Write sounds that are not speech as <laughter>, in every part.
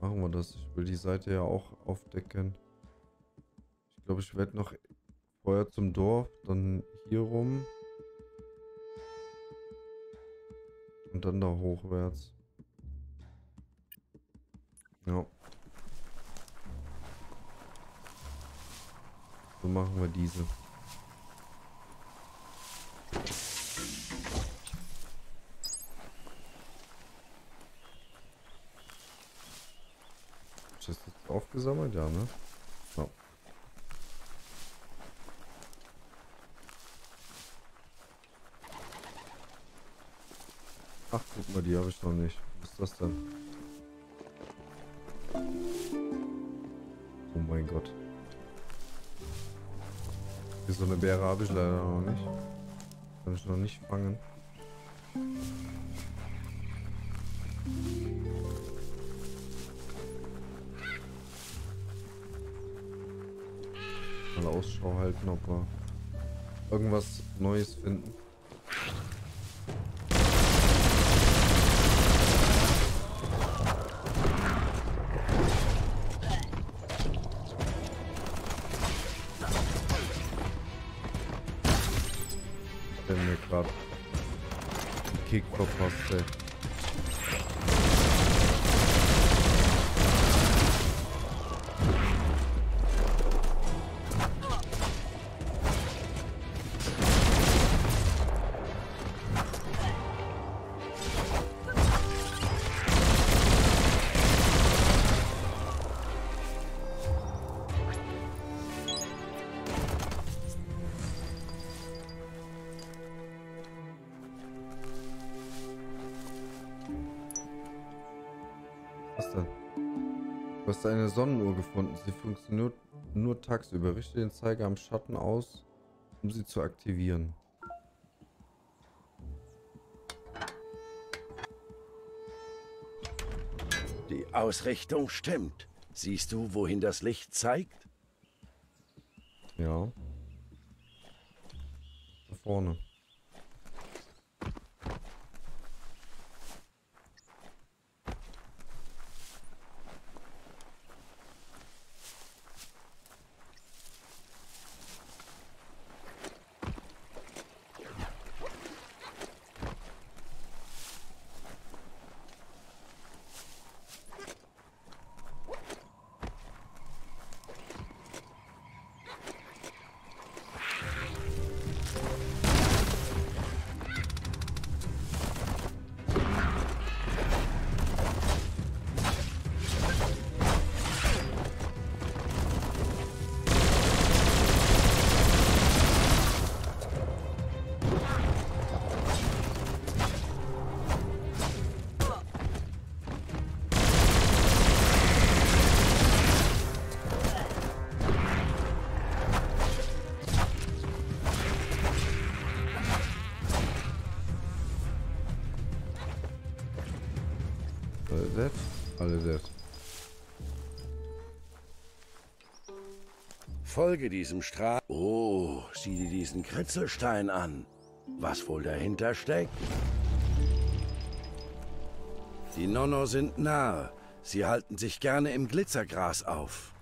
machen wir das. Ich will die Seite ja auch aufdecken. Ich glaube, ich werde noch vorher zum Dorf, dann hier rum. Und dann da hochwärts. Ja. So machen wir diese. Ist das jetzt aufgesammelt? Ja, ne? Ja. Ach, guck mal, die habe ich noch nicht. Was ist das denn? Oh mein Gott. Hier so eine Beere habe ich leider noch nicht. Kann ich noch nicht fangen. Mal Ausschau halten, ob wir irgendwas Neues finden. Sie funktioniert nur tagsüber. Richte den Zeiger am Schatten aus, um sie zu aktivieren. Die Ausrichtung stimmt. Siehst du, wohin das Licht zeigt? Ja. Da vorne. Folge diesem Strahl. Oh, sieh dir diesen Kritzelstein an. Was wohl dahinter steckt? Die Nonno sind nahe. Sie halten sich gerne im Glitzergras auf.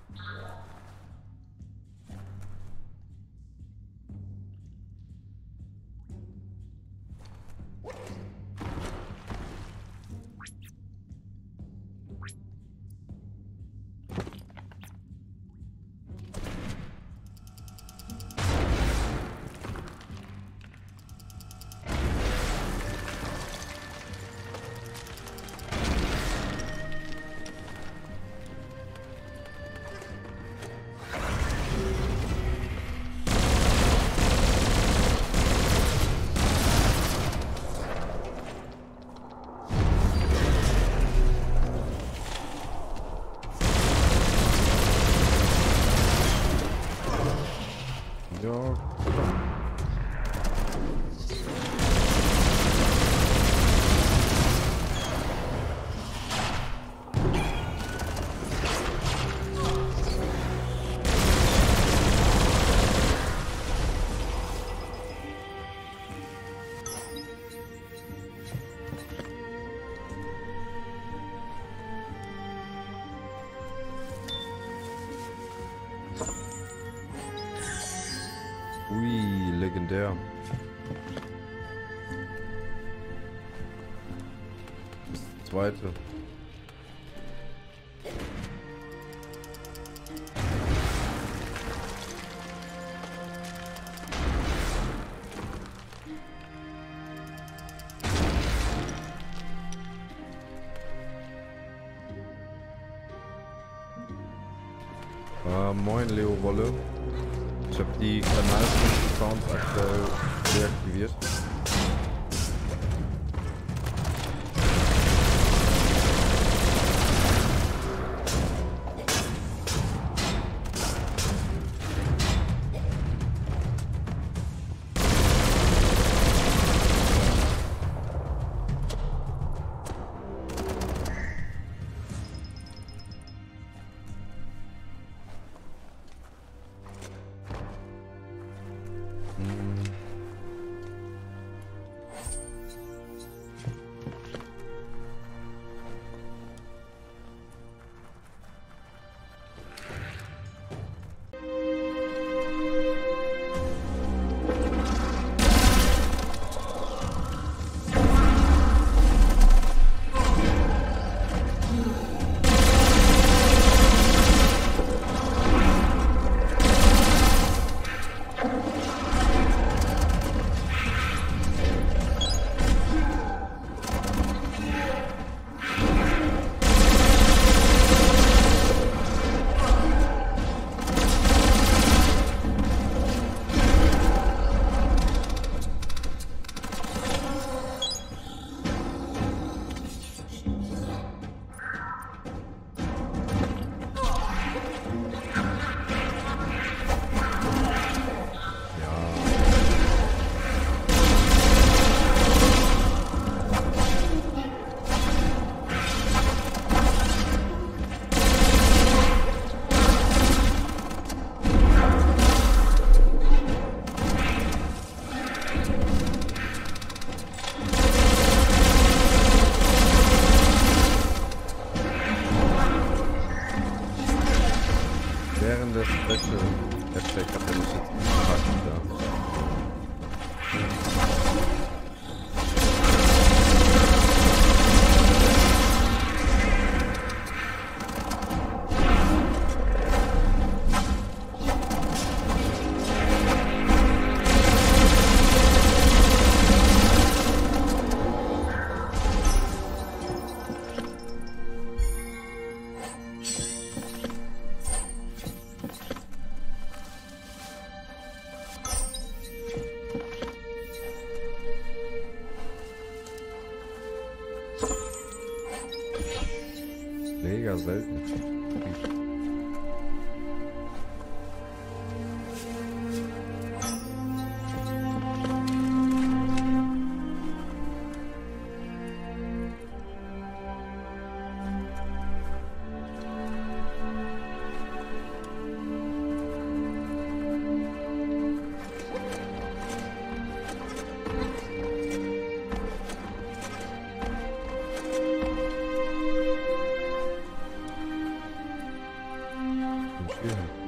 Yeah.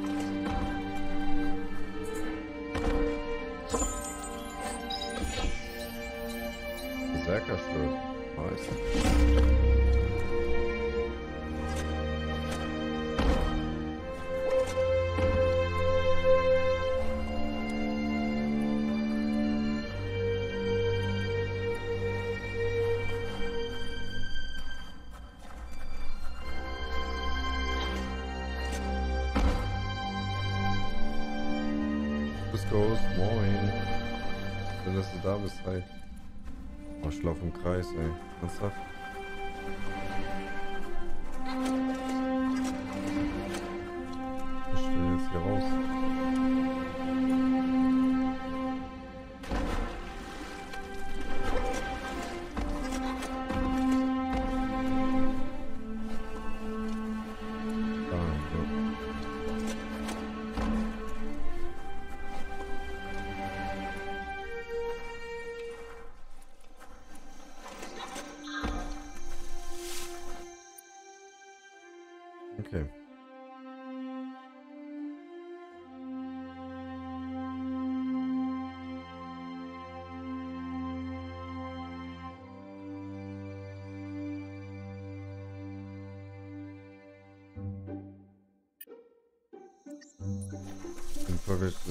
Im Kreis, ey. Ernsthaft?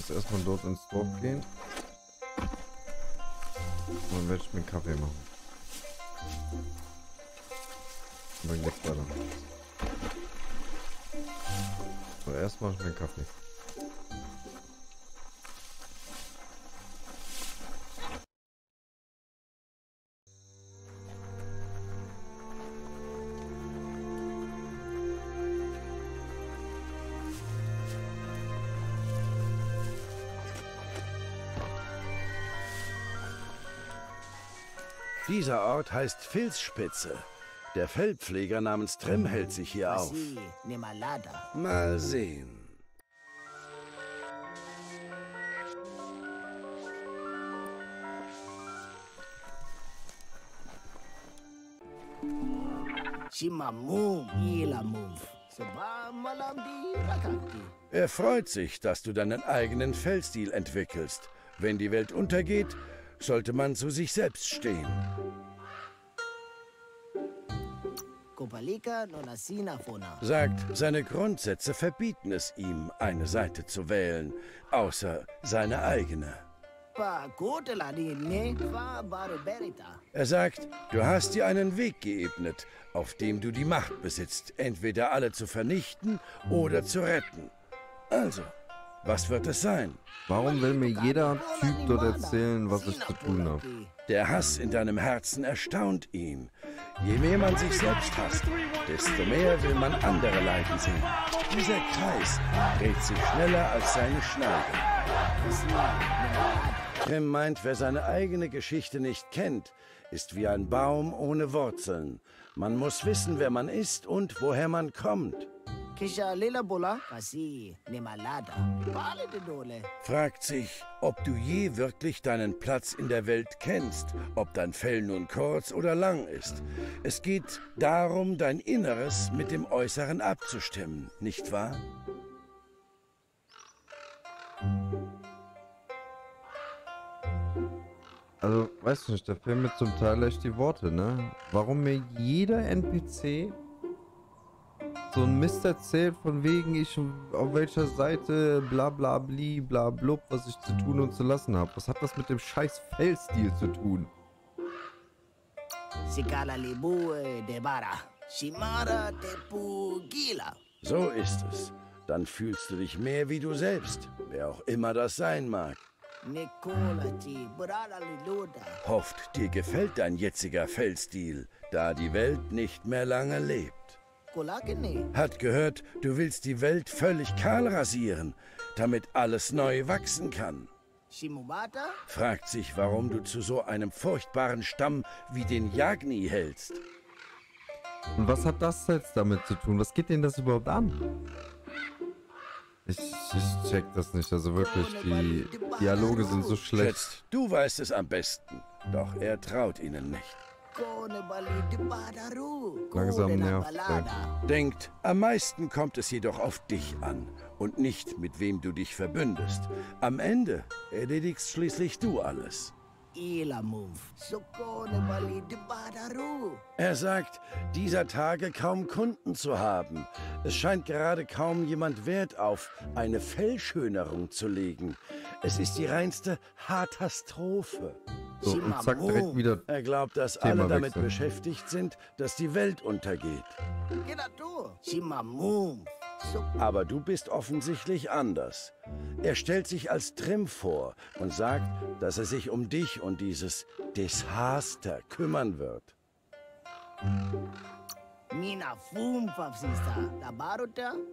Das erstmal dort ins Dorf gehen. Und dann werde ich mir einen Kaffee machen. Und dann geht's weiter. Aber erst mache ich mir einen Kaffee. Ort heißt Filzspitze. Der Feldpfleger namens Trim hält sich hier auf. Mal sehen. Er freut sich, dass du deinen eigenen Feldstil entwickelst. Wenn die Welt untergeht, sollte man zu sich selbst stehen. Sagt, seine Grundsätze verbieten es ihm, eine Seite zu wählen, außer seine eigene. Er sagt, du hast dir einen Weg geebnet, auf dem du die Macht besitzt, entweder alle zu vernichten oder zu retten. Also, was wird es sein? Warum will mir jeder Typ dort erzählen, was ich zu tun habe? Der Hass in deinem Herzen erstaunt ihn. Je mehr man sich selbst hasst, desto mehr will man andere leiden sehen. Dieser Kreis dreht sich schneller als seine Schneide. Grimm meint, wer seine eigene Geschichte nicht kennt, ist wie ein Baum ohne Wurzeln. Man muss wissen, wer man ist und woher man kommt. Fragt sich, ob du je wirklich deinen Platz in der Welt kennst, ob dein Fell nun kurz oder lang ist. Es geht darum, dein Inneres mit dem Äußeren abzustimmen, nicht wahr? Also, weißt du nicht, da fehlen mir zum Teil echt die Worte, ne? Warum mir jeder NPC so ein Mist erzählt, von wegen ich auf welcher Seite bla bla bli bla blub, was ich zu tun und zu lassen habe. Was hat das mit dem scheiß Felsstil zu tun? So ist es. Dann fühlst du dich mehr wie du selbst, wer auch immer das sein mag. Hofft, dir gefällt dein jetziger Felsstil, da die Welt nicht mehr lange lebt. Hat gehört, du willst die Welt völlig kahl rasieren, damit alles neu wachsen kann. Fragt sich, warum du zu so einem furchtbaren Stamm wie den Yagni hältst. Und was hat das jetzt damit zu tun? Was geht denn das überhaupt an? Ich, ich check das nicht, also wirklich, die Dialoge sind so schlecht. Schätzt, du weißt es am besten, doch er traut ihnen nicht. Langsam nervt Denkt, am meisten kommt es jedoch auf dich an und nicht mit wem du dich verbündest. Am Ende erledigst schließlich du alles. Er sagt, dieser Tage kaum Kunden zu haben. Es scheint gerade kaum jemand Wert auf eine Fellschönerung zu legen. Es ist die reinste Katastrophe. So, und zack, direkt wieder. Er glaubt, dass Thema alle damit wechseln. beschäftigt sind, dass die Welt untergeht. Aber du bist offensichtlich anders. Er stellt sich als Trim vor und sagt, dass er sich um dich und dieses Desaster kümmern wird.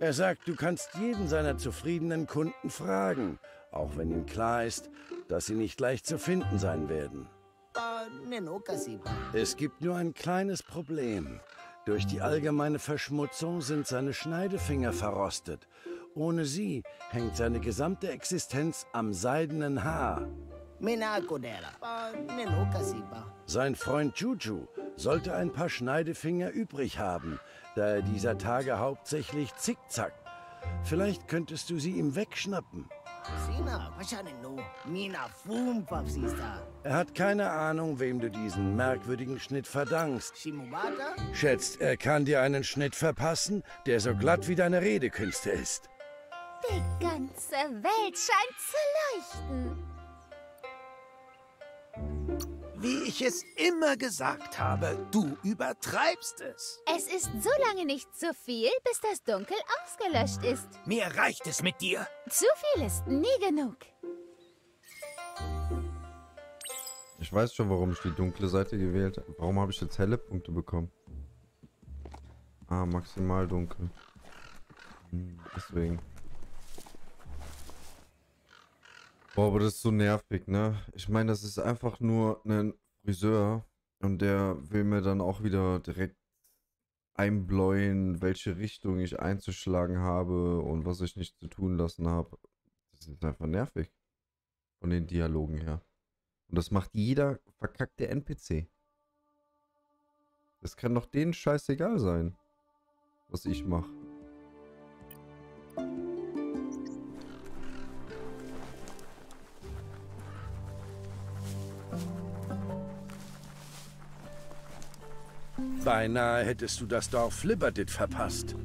Er sagt, du kannst jeden seiner zufriedenen Kunden fragen, auch wenn ihm klar ist, dass sie nicht leicht zu finden sein werden. Es gibt nur ein kleines Problem. Durch die allgemeine Verschmutzung sind seine Schneidefinger verrostet. Ohne sie hängt seine gesamte Existenz am seidenen Haar. Sein Freund Juju sollte ein paar Schneidefinger übrig haben, da er dieser Tage hauptsächlich zickzackt. Vielleicht könntest du sie ihm wegschnappen. Er hat keine Ahnung, wem du diesen merkwürdigen Schnitt verdankst. Schätzt, er kann dir einen Schnitt verpassen, der so glatt wie deine Redekünste ist. Die ganze Welt scheint zu leuchten. Wie ich es immer gesagt habe, du übertreibst es. Es ist so lange nicht zu viel, bis das Dunkel ausgelöscht ist. Mir reicht es mit dir. Zu viel ist nie genug. Ich weiß schon, warum ich die dunkle Seite gewählt habe. Warum habe ich jetzt helle Punkte bekommen? Ah, maximal dunkel. Hm, deswegen. Boah, aber das ist so nervig, ne? Ich meine, das ist einfach nur ein Friseur und der will mir dann auch wieder direkt einbläuen, welche Richtung ich einzuschlagen habe und was ich nicht zu tun lassen habe. Das ist einfach nervig. Von den Dialogen her. Und das macht jeder verkackte NPC. Das kann doch denen scheißegal sein, was ich mache. Beinahe hättest du das Dorf Liberdit verpasst.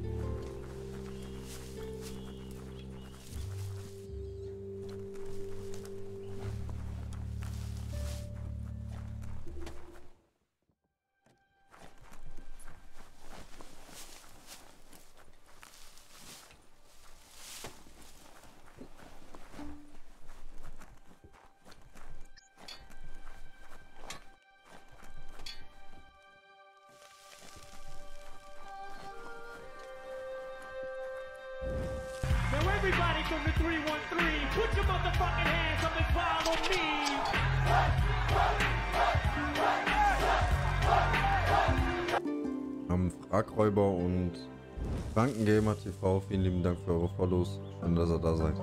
Krankengamer TV, vielen lieben Dank für eure Follows. Schön, dass ihr da seid.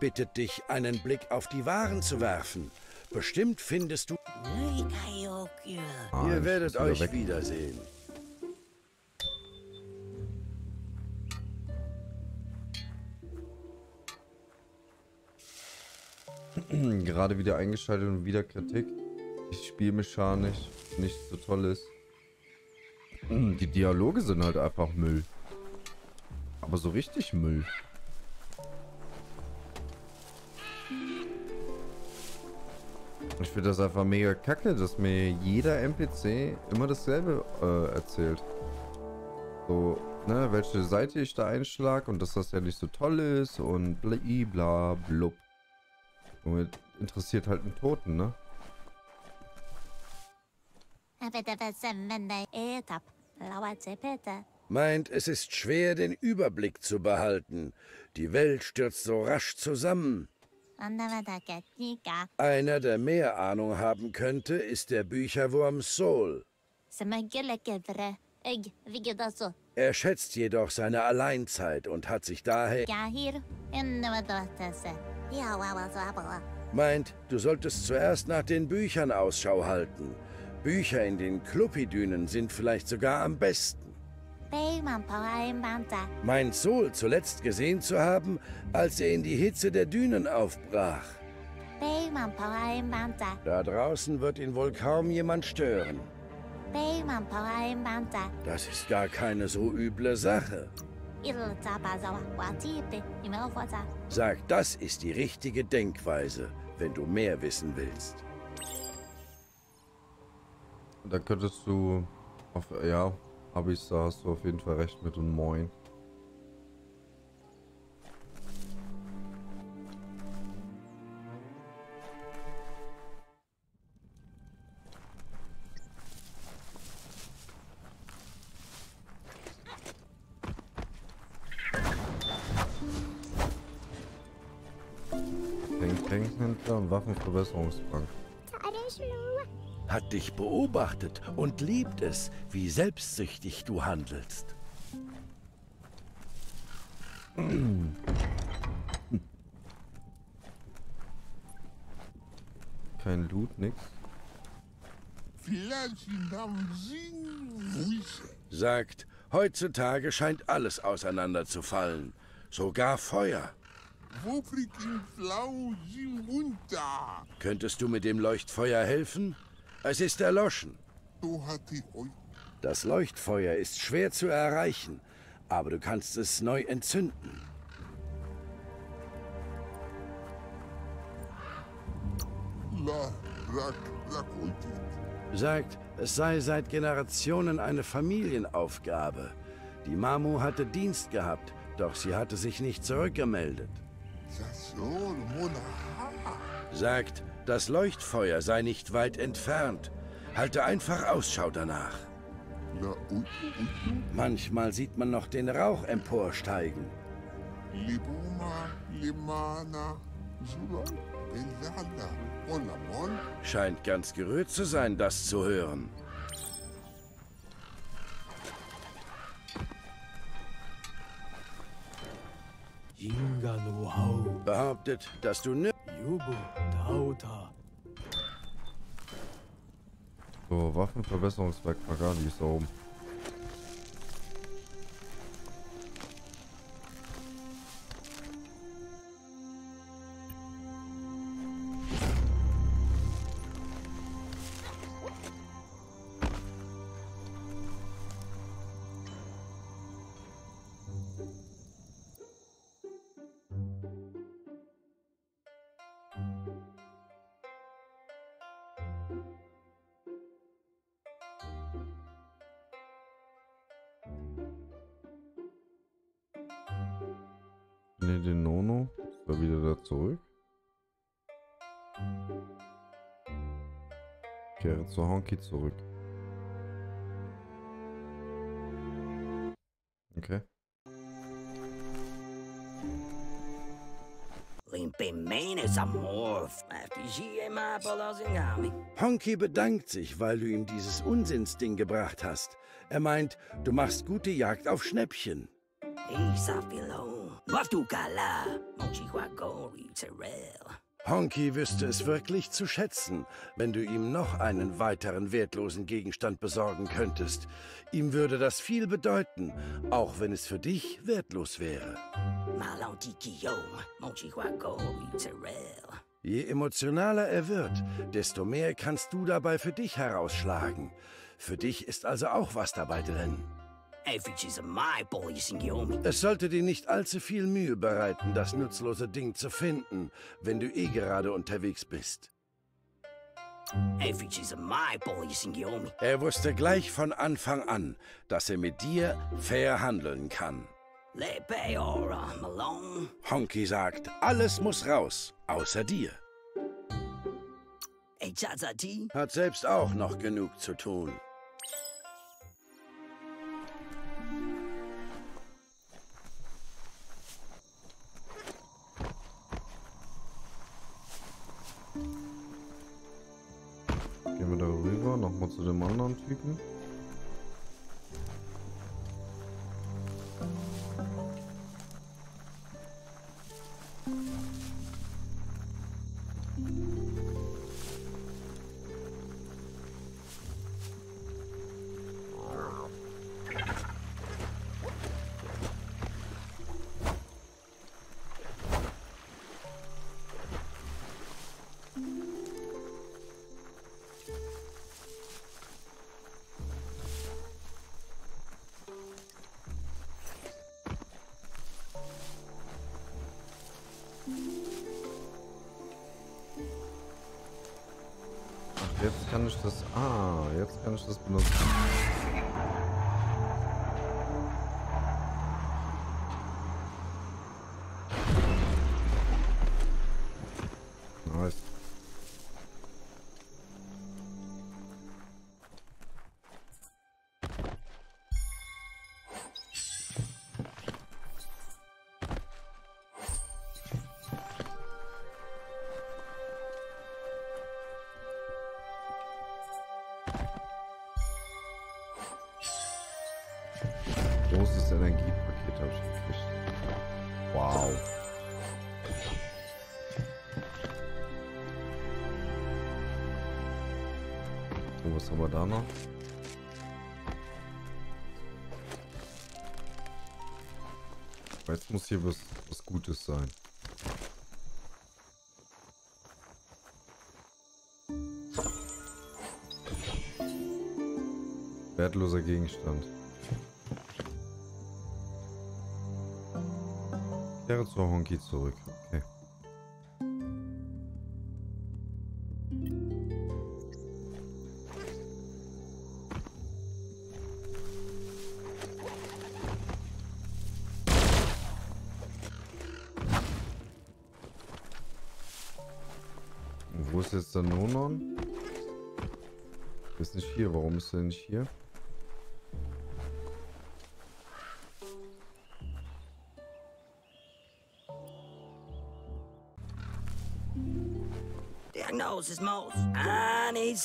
Bittet dich, einen Blick auf die Waren zu werfen. Bestimmt findest du... Ah, Ihr ich werdet wieder euch weg. wiedersehen. <clears throat> Gerade wieder eingeschaltet und wieder Kritik. Die Spielmechanik nicht so toll ist. Die Dialoge sind halt einfach Müll. Aber so richtig Müll. Ich finde das einfach mega kacke, dass mir jeder NPC immer dasselbe äh, erzählt. So, ne, welche Seite ich da einschlag und dass das ja nicht so toll ist und bla bla blub. Junge, interessiert halt einen Toten, ne? Meint, es ist schwer, den Überblick zu behalten. Die Welt stürzt so rasch zusammen. Einer, der mehr Ahnung haben könnte, ist der Bücherwurm Soul. Er schätzt jedoch seine Alleinzeit und hat sich daher meint, du solltest zuerst nach den Büchern Ausschau halten. Bücher in den Kluppidünen sind vielleicht sogar am besten. Meint Sol zuletzt gesehen zu haben, als er in die Hitze der Dünen aufbrach. Da draußen wird ihn wohl kaum jemand stören. Das ist gar keine so üble Sache. Sag, das ist die richtige Denkweise, wenn du mehr wissen willst. Da könntest du auf, ja, hab ich's, da hast du auf jeden Fall recht mit und moin. Tankhändler und Waffenverbesserungsbank. Hat dich beobachtet und liebt es, wie selbstsüchtig du handelst. Kein Loot, nix. Sagt, heutzutage scheint alles auseinanderzufallen. Sogar Feuer. Könntest du mit dem Leuchtfeuer helfen? Es ist erloschen. Das Leuchtfeuer ist schwer zu erreichen, aber du kannst es neu entzünden. Sagt, es sei seit Generationen eine Familienaufgabe. Die Mamu hatte Dienst gehabt, doch sie hatte sich nicht zurückgemeldet. Sagt, das Leuchtfeuer sei nicht weit entfernt. Halte einfach Ausschau danach. Manchmal sieht man noch den Rauch emporsteigen. Scheint ganz gerührt zu sein, das zu hören. Behauptet, dass du ne... So, Waffenverbesserungswerk Pagani ist da oben. Kehre zu Honky zurück. Okay. Honky bedankt sich, weil du ihm dieses Unsinnsding gebracht hast. Er meint, du machst gute Jagd auf Schnäppchen. Honky wüsste es wirklich zu schätzen, wenn du ihm noch einen weiteren wertlosen Gegenstand besorgen könntest. Ihm würde das viel bedeuten, auch wenn es für dich wertlos wäre. Je emotionaler er wird, desto mehr kannst du dabei für dich herausschlagen. Für dich ist also auch was dabei drin. Es sollte dir nicht allzu viel Mühe bereiten, das nutzlose Ding zu finden, wenn du eh gerade unterwegs bist. Er wusste gleich von Anfang an, dass er mit dir fair handeln kann. Honky sagt, alles muss raus, außer dir. Hat selbst auch noch genug zu tun. Gehen wir da rüber, nochmal zu dem anderen Typen. Energiepaket habe ich gekriegt. Wow. So, was haben wir da noch? Jetzt muss hier was, was Gutes sein. Wertloser Gegenstand. Kehre zu Honky zurück. Okay. Wo ist jetzt der Nonon? Ist nicht hier. Warum ist er nicht hier?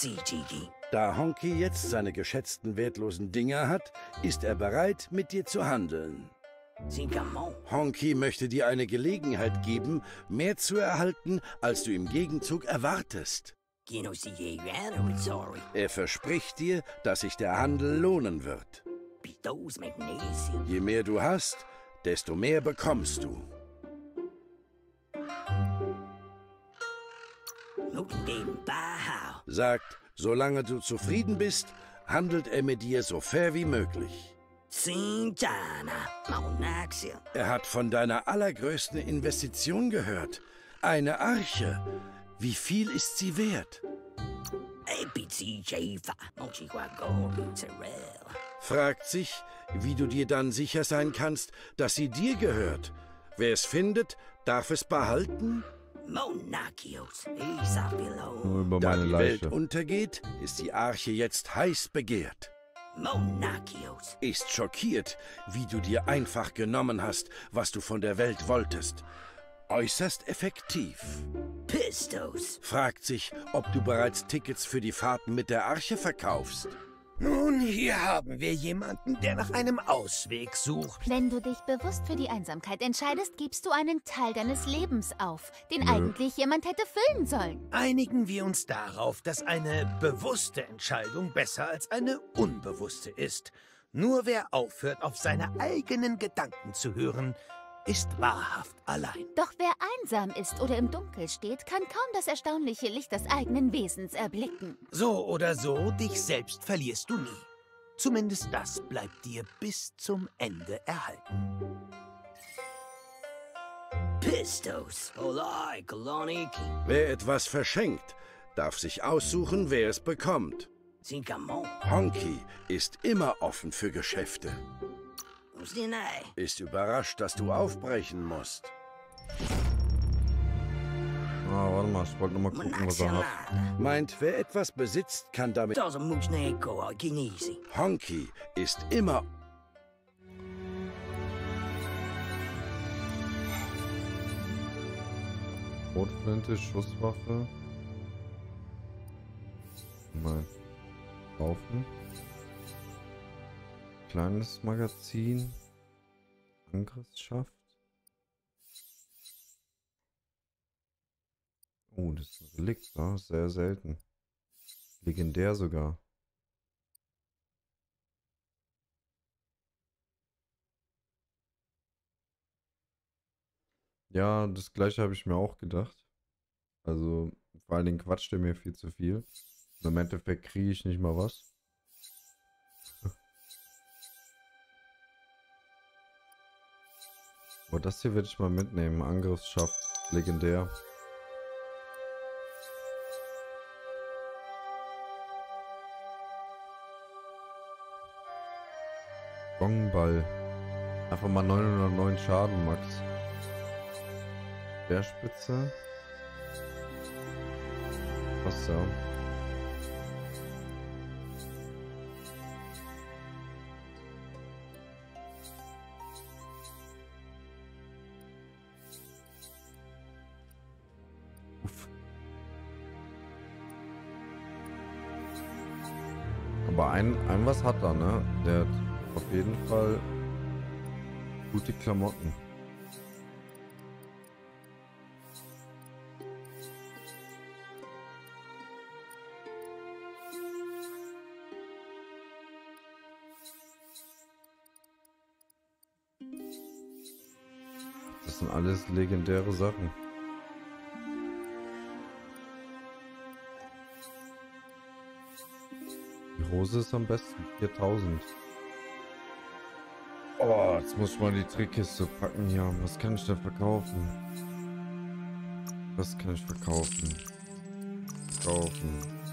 Eine Tiki. Da Honky jetzt seine geschätzten wertlosen Dinger hat, ist er bereit, mit dir zu handeln. Honky möchte dir eine Gelegenheit geben, mehr zu erhalten, als du im Gegenzug erwartest. Er verspricht dir, dass sich der Handel lohnen wird. Je mehr du hast, desto mehr bekommst du. Mucken dem Bahau. Sagt, solange du zufrieden bist, handelt er mit dir so fair wie möglich. Er hat von deiner allergrößten Investition gehört. Eine Arche. Wie viel ist sie wert? Fragt sich, wie du dir dann sicher sein kannst, dass sie dir gehört. Wer es findet, darf es behalten. Monakios. Über Da meine die Welt Leiche. untergeht, ist die Arche jetzt heiß begehrt. Monakios. Ist schockiert, wie du dir einfach genommen hast, was du von der Welt wolltest. Äußerst effektiv. Pistos. Fragt sich, ob du bereits Tickets für die Fahrten mit der Arche verkaufst. Nun, hier haben wir jemanden, der nach einem Ausweg sucht. Wenn du dich bewusst für die Einsamkeit entscheidest, gibst du einen Teil deines Lebens auf, den eigentlich jemand hätte füllen sollen. Einigen wir uns darauf, dass eine bewusste Entscheidung besser als eine unbewusste ist. Nur wer aufhört, auf seine eigenen Gedanken zu hören, ist wahrhaft allein. Doch wer einsam ist oder im Dunkel steht, kann kaum das erstaunliche Licht des eigenen Wesens erblicken. So oder so, dich selbst verlierst du nie. Zumindest das bleibt dir bis zum Ende erhalten. Pistos. Olai. Koloniki. Wer etwas verschenkt, darf sich aussuchen, wer es bekommt. Honky ist immer offen für Geschäfte. Ist überrascht, dass du aufbrechen musst. Ah, warte mal, ich wollte noch mal gucken, was er hat. Monaxalana. Meint, wer etwas besitzt, kann damit. Honky ist immer. Rotflinte, Schusswaffe. Mal kaufen. Kleines Magazin. Angriffsschaft. Oh, das ist ein Relikt, ne? Sehr selten. Legendär sogar. Ja, das gleiche habe ich mir auch gedacht. Also, vor allen Dingen quatscht er mir viel zu viel. Und Im Endeffekt kriege ich nicht mal was. <laughs> Aber das hier werde ich mal mitnehmen. Angriffsschaft. Legendär. Gongball. Einfach mal 909 Schaden, Max. Speerspitze. Was ja. Ein, ein was hat er, ne? Der hat auf jeden Fall gute Klamotten. Das sind alles legendäre Sachen. Hose ist am besten. 4000. Oh, jetzt muss ich mal die Trickkiste packen hier. Was kann ich da verkaufen? Was kann ich verkaufen? Verkaufen.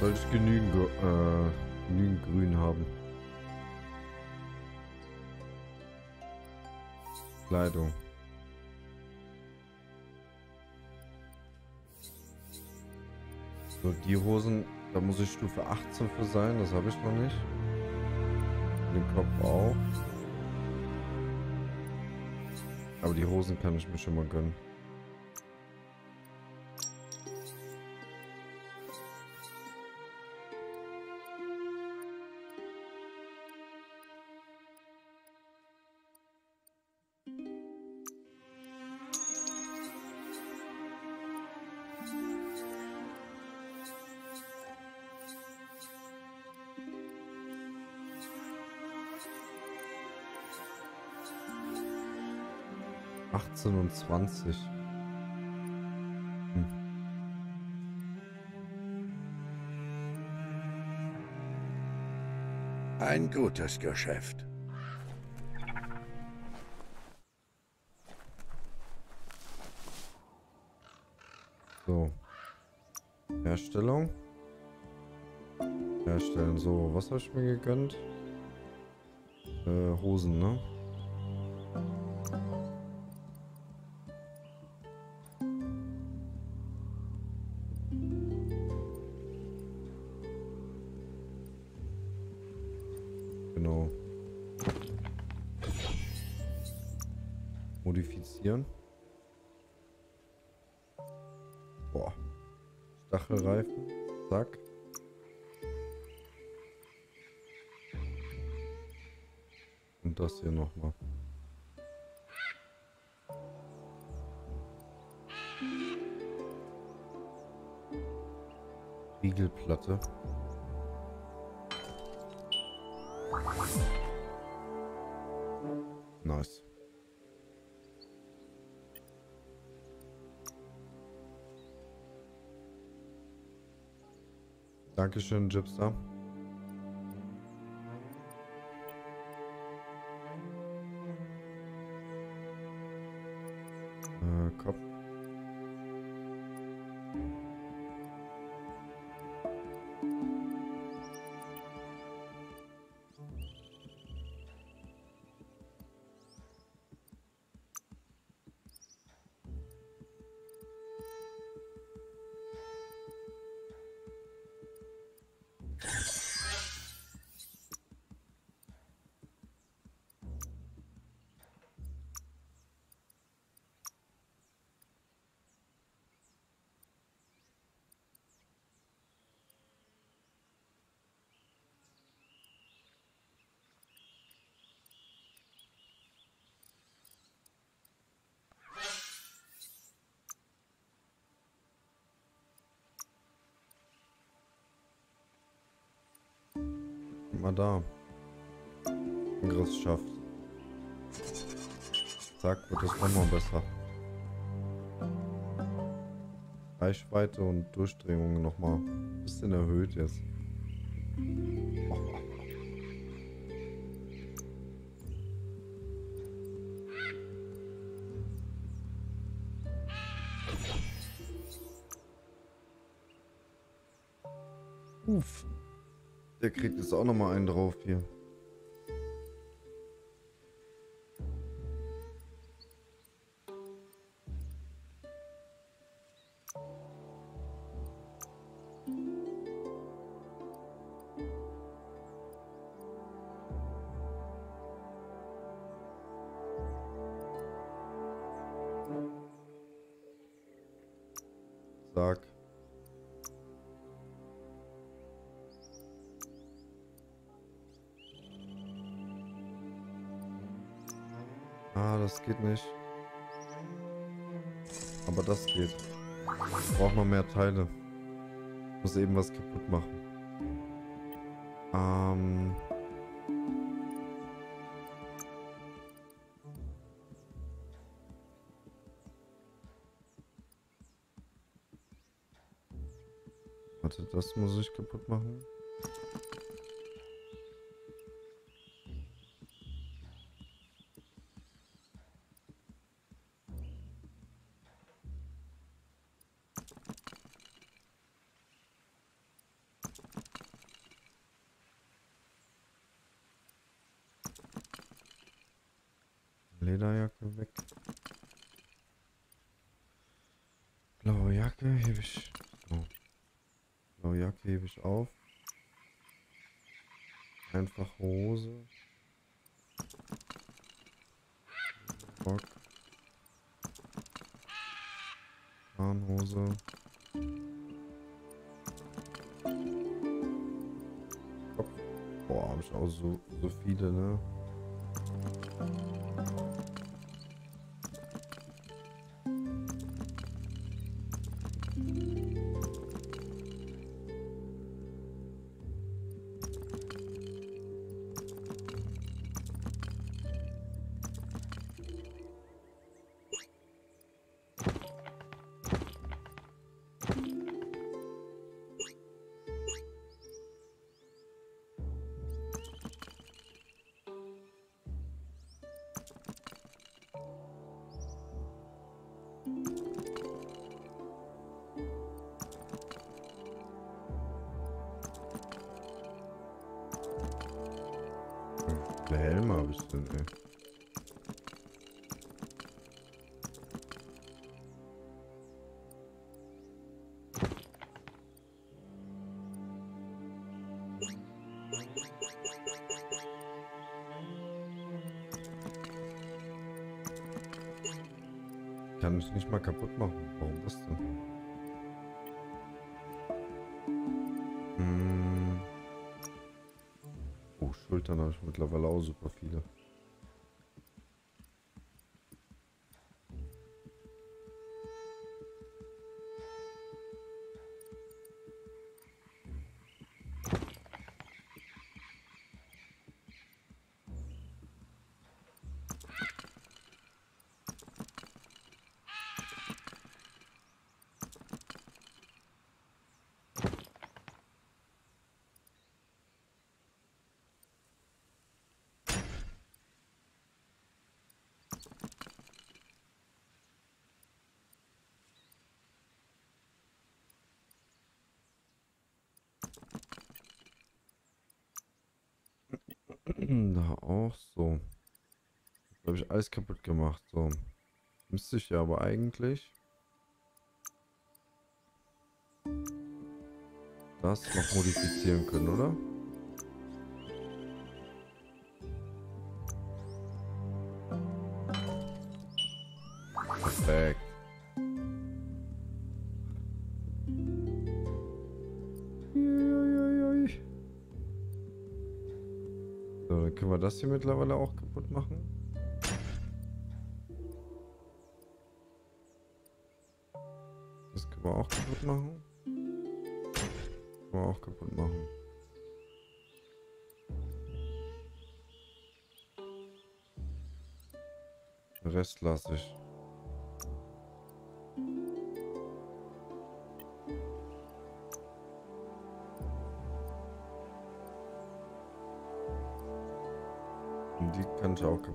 Soll ich genügend, äh, genügend Grün haben? Kleidung. So, die Hosen, da muss ich Stufe 18 für sein, das habe ich noch nicht. Den Kopf auch. Aber die Hosen kann ich mir schon mal gönnen. Achtzehn und zwanzig. Ein gutes Geschäft. So. Herstellung. Herstellen. So, was habe ich mir gegönnt? Äh, Hosen, ne? Dankeschön, Gypster. Mal da. Angriff schafft. Zack, wird das nochmal besser. Reichweite und Durchdringung nochmal bisschen erhöht jetzt. Uff. Der kriegt jetzt auch nochmal einen drauf hier. Teile. Muss eben was kaputt machen. Ähm... Warte, das muss ich kaputt machen. Lederjacke weg. Blaue Jacke hebe ich. So. Blaue Jacke hebe ich auf. Einfach Hose. Rock. Tarnhose. Boah, habe ich auch so, so viele, ne? Mittlerweile auch super viele. Da auch so. Jetzt habe ich alles kaputt gemacht. So. Müsste ich ja aber eigentlich das noch modifizieren können, oder? hier mittlerweile auch kaputt machen. Das können wir auch kaputt machen. Können wir auch kaputt machen. Den Rest lasse ich.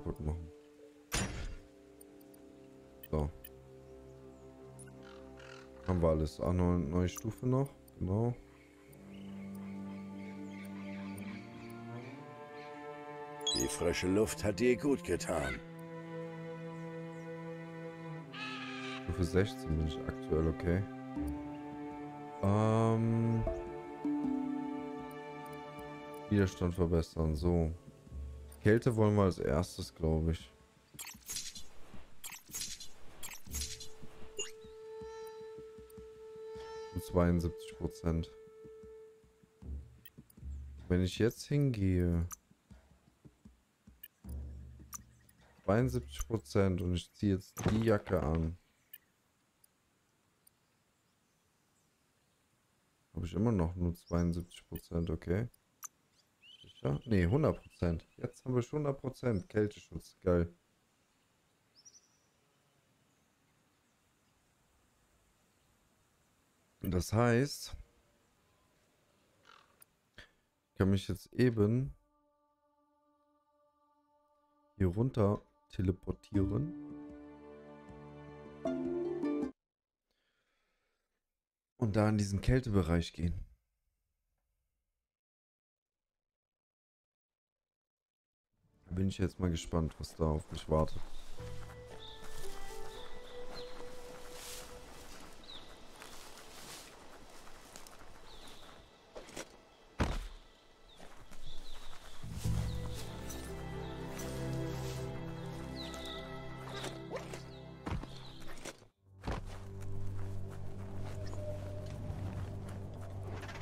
Kaputt machen. So. Haben wir alles. Ah, eine neue Stufe noch. Genau. Die frische Luft hat dir gut getan. Stufe 16 bin ich aktuell, okay. Ähm. Widerstand verbessern, so. Kälte wollen wir als erstes, glaube ich. Um 72 Prozent. Wenn ich jetzt hingehe. 72 Prozent und ich ziehe jetzt die Jacke an. Habe ich immer noch nur 72 Prozent, okay. Sicher? Nee, 100 Prozent. Jetzt haben wir schon 100 Prozent. Kälteschutz, geil. Das heißt, ich kann mich jetzt eben hier runter teleportieren. Und da in diesen Kältebereich gehen. Bin ich jetzt mal gespannt, was da auf mich wartet.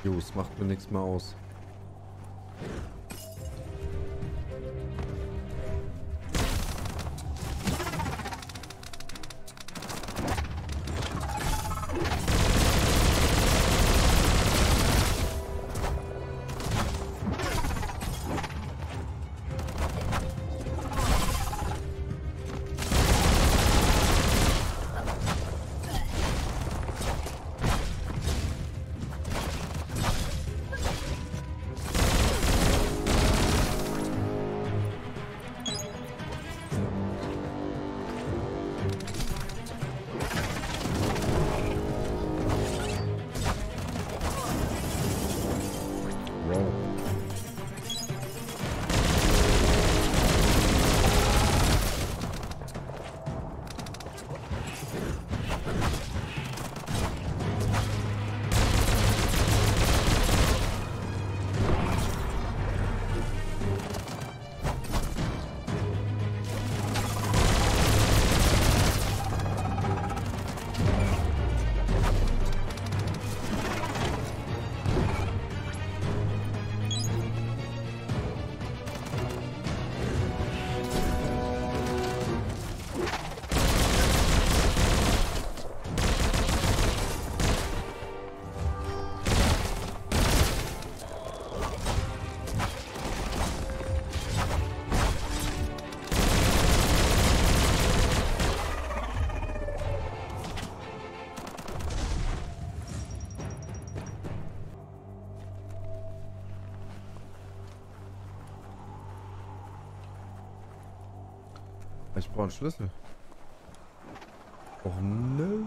Jo, es macht mir nichts mehr aus. Brauche einen Schlüssel. Och nö.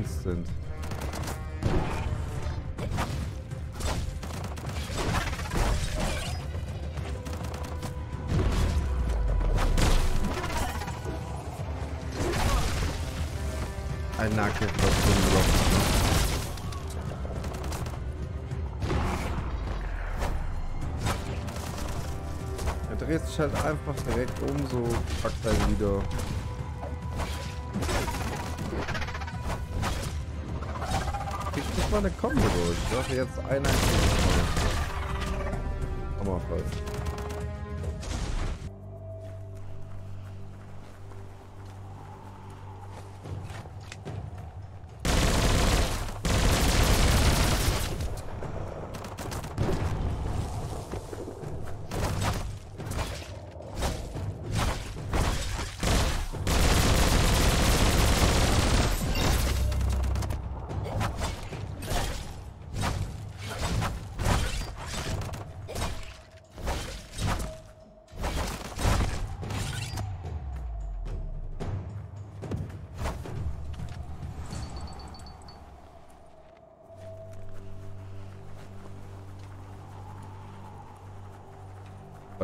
Halt instant. Ein Nahkämpfer zum Loch. Er dreht sich halt einfach direkt um, so packt er wieder. Mal eine Kombo durch. Ich dachte jetzt einer. Hammerfall.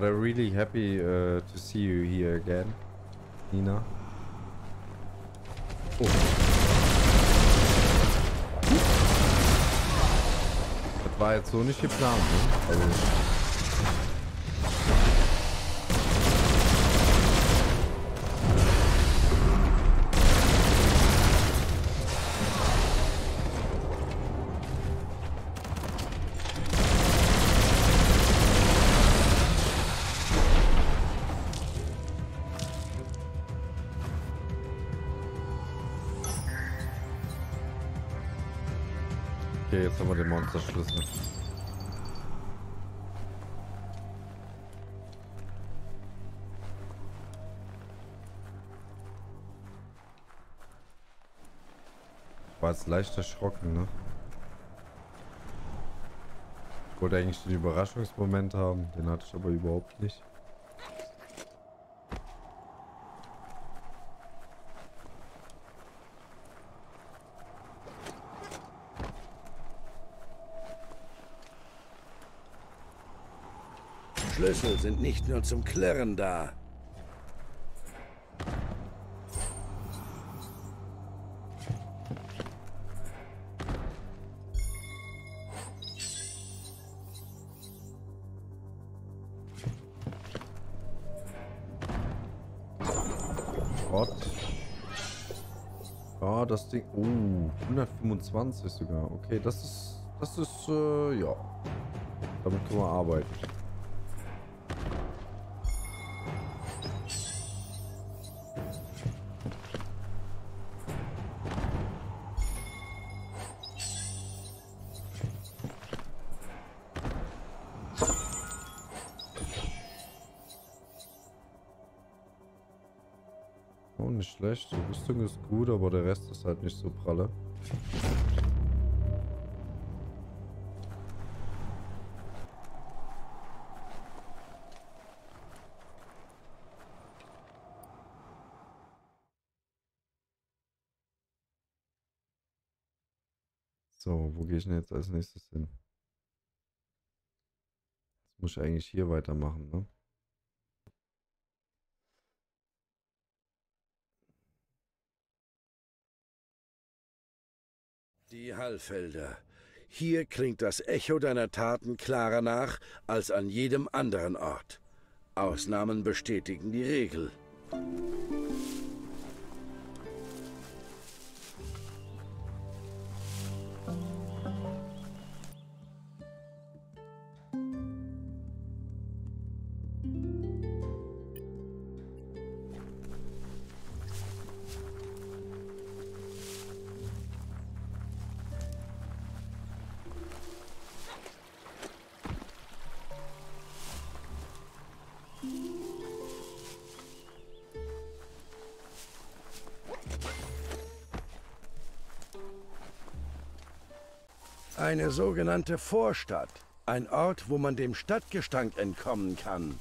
I'm really happy uh, to see you here again, Nina. Oh. Das war jetzt so nicht geplant, ne? Also Monsterschlüssel. Ich war jetzt leicht erschrocken, ne? Ich wollte eigentlich den Überraschungsmoment haben, den hatte ich aber überhaupt nicht. Schlüssel sind nicht nur zum Klirren da. Ah, das Ding. Oh, 125 sogar. Okay, das ist. Das ist, äh, ja. Damit können wir arbeiten. Oh, nicht schlecht. Die Rüstung ist gut, aber der Rest ist halt nicht so pralle. So, wo gehe ich denn jetzt als nächstes hin? Jetzt muss ich eigentlich hier weitermachen, ne? Die Hallfelder. Hier klingt das Echo deiner Taten klarer nach als an jedem anderen Ort. Ausnahmen bestätigen die Regel. Sogenannte Vorstadt. Ein Ort, wo man dem Stadtgestank entkommen kann.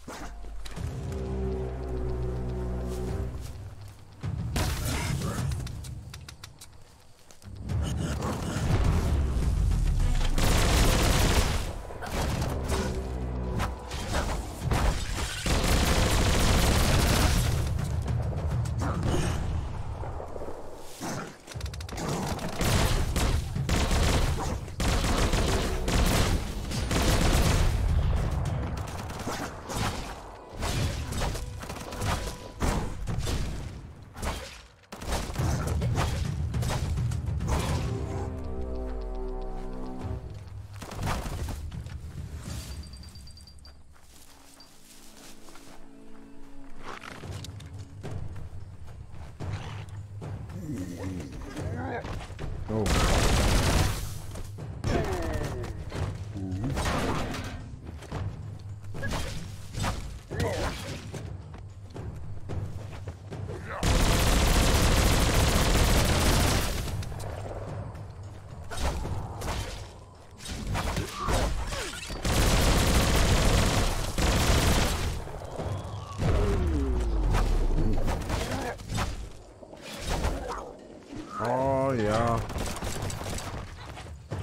ja.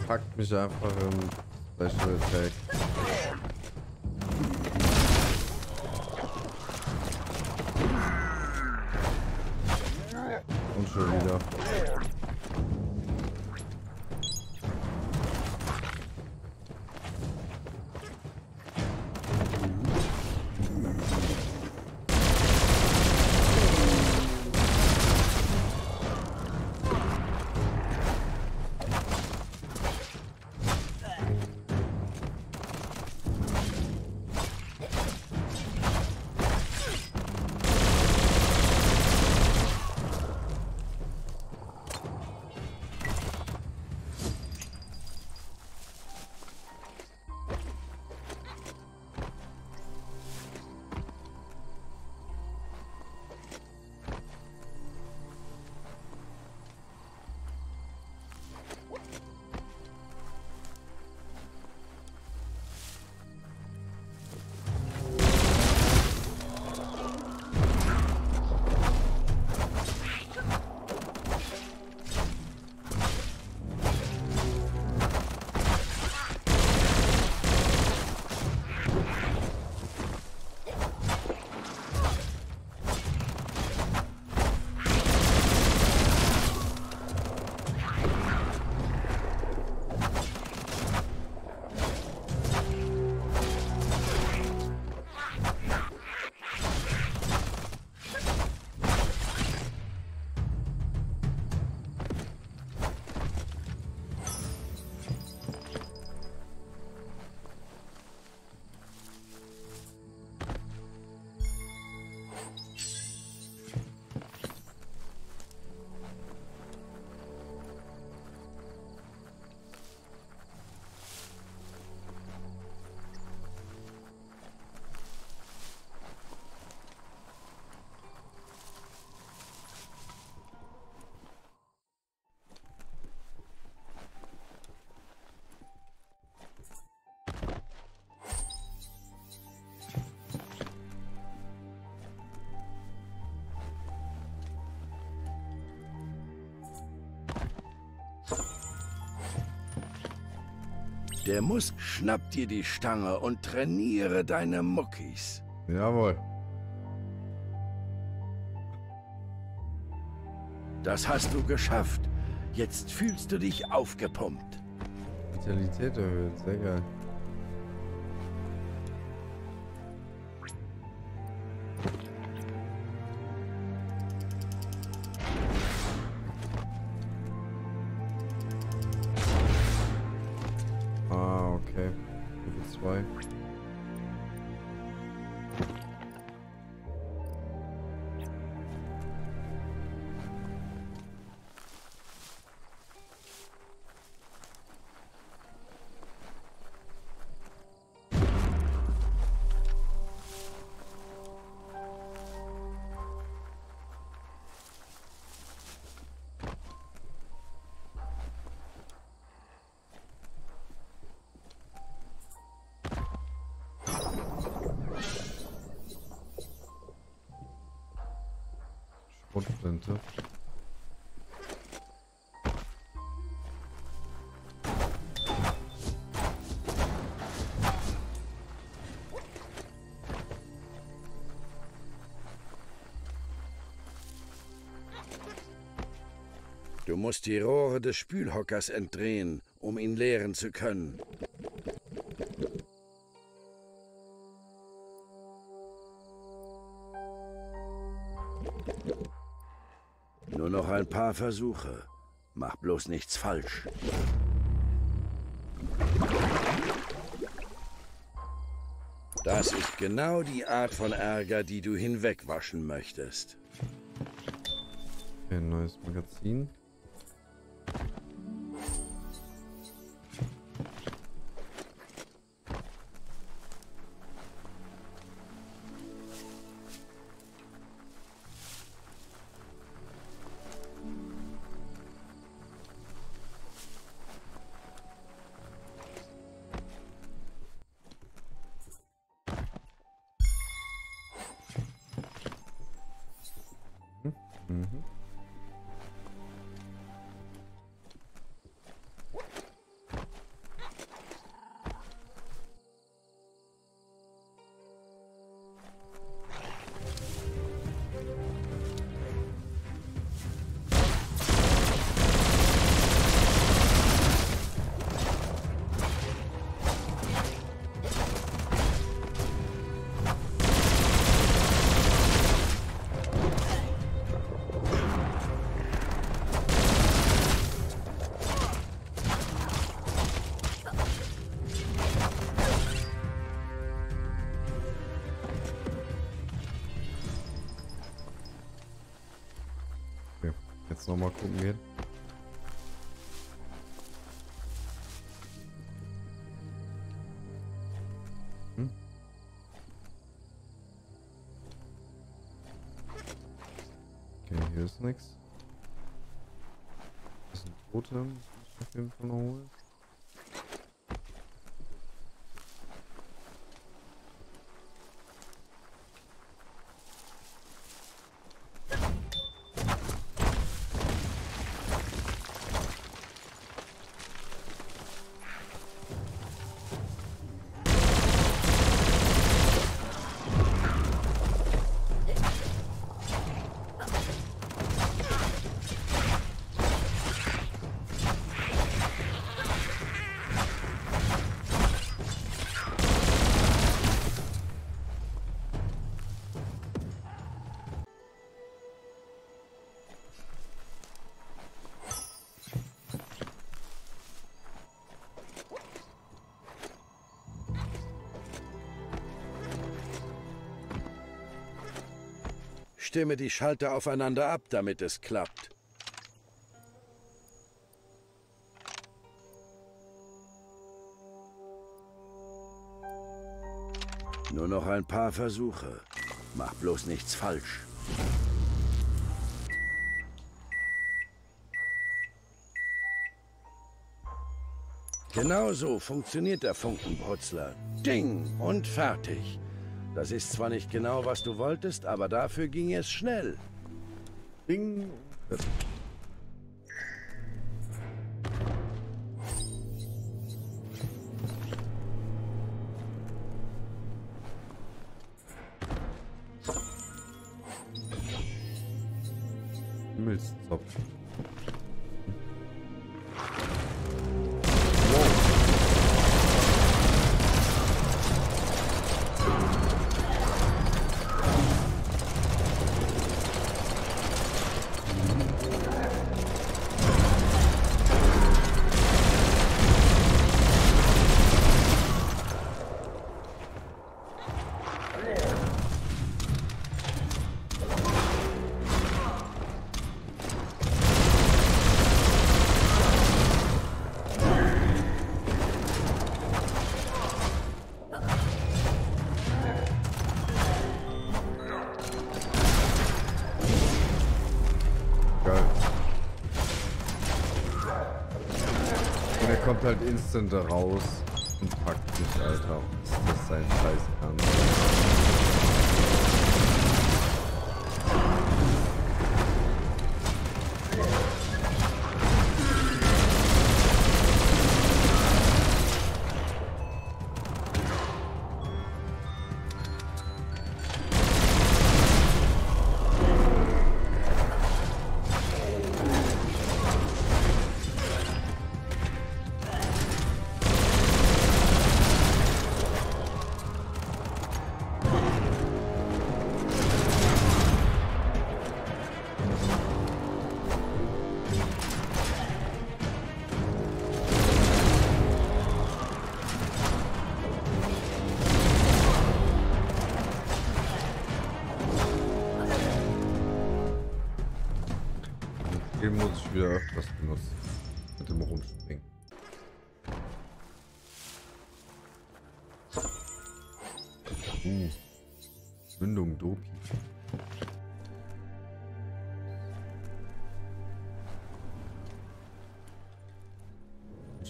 Packt mich einfach im Special Attack. Der muss, schnapp dir die Stange und trainiere deine Muckis. Jawohl. Das hast du geschafft. Jetzt fühlst du dich aufgepumpt. Vitalität erhöht, sehr geil. Stufe 2. Schrotflinte. Du musst die Rohre des Spülhockers entdrehen, um ihn leeren zu können. Paar Versuche. Mach bloß nichts falsch. Das ist genau die Art von Ärger, die du hinwegwaschen möchtest. Okay, ein neues Magazin. Nochmal gucken gehen. Hm? Okay, hier ist. Das ist ein Totem. Das muss ich auf jeden Fall noch holen. Stimme die Schalter aufeinander ab, damit es klappt. Nur noch ein paar Versuche. Mach bloß nichts falsch. Genau so funktioniert der Funkenbrutzler. Ding und fertig. Das ist zwar nicht genau, was du wolltest, aber dafür ging es schnell. Bing. Instant raus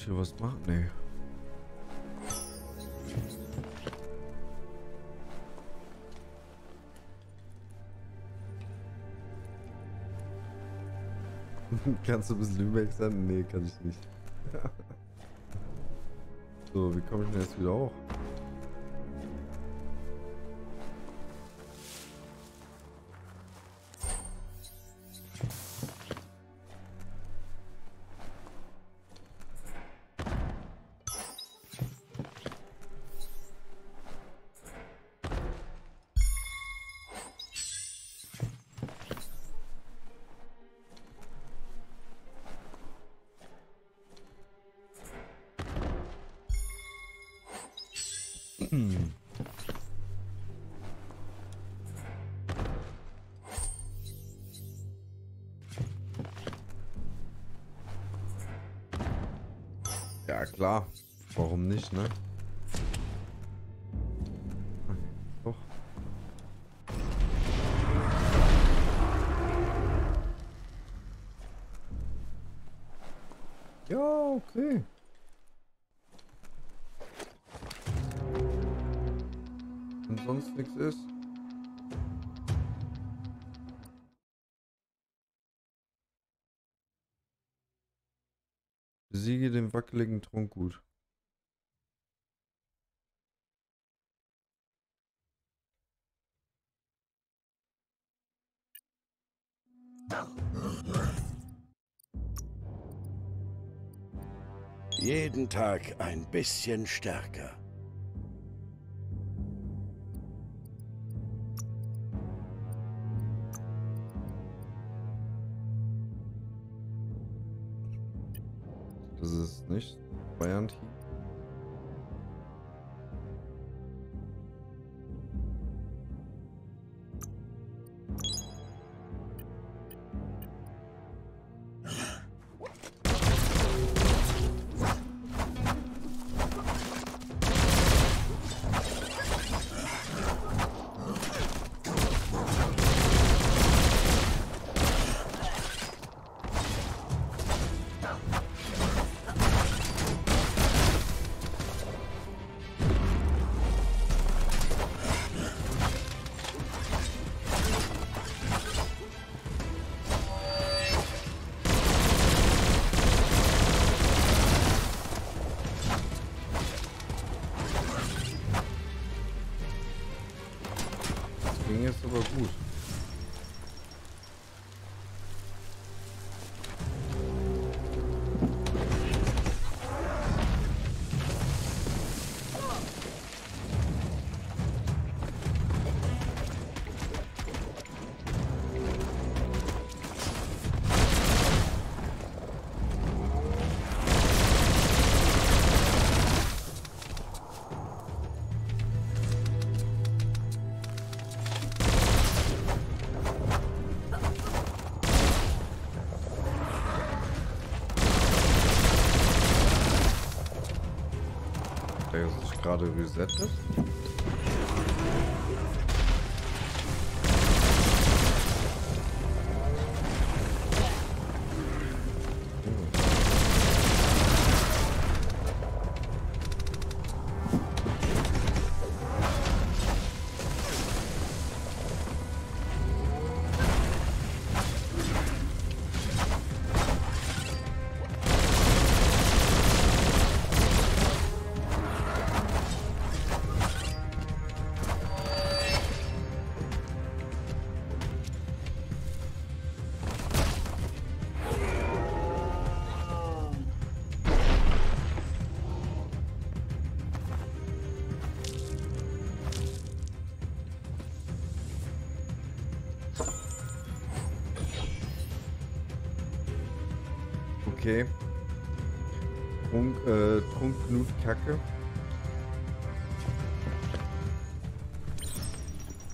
ich hier was machen? Nee. <laughs> Kannst du bis Lübeck sein? Nee, kann ich nicht. <laughs> so, wie komme ich denn jetzt wieder hoch? Klar. Warum nicht, ne? Wackeligen Trunkgut. Jeden Tag ein bisschen stärker. Das ist nicht Variant. Das gerade resettet. Kacke.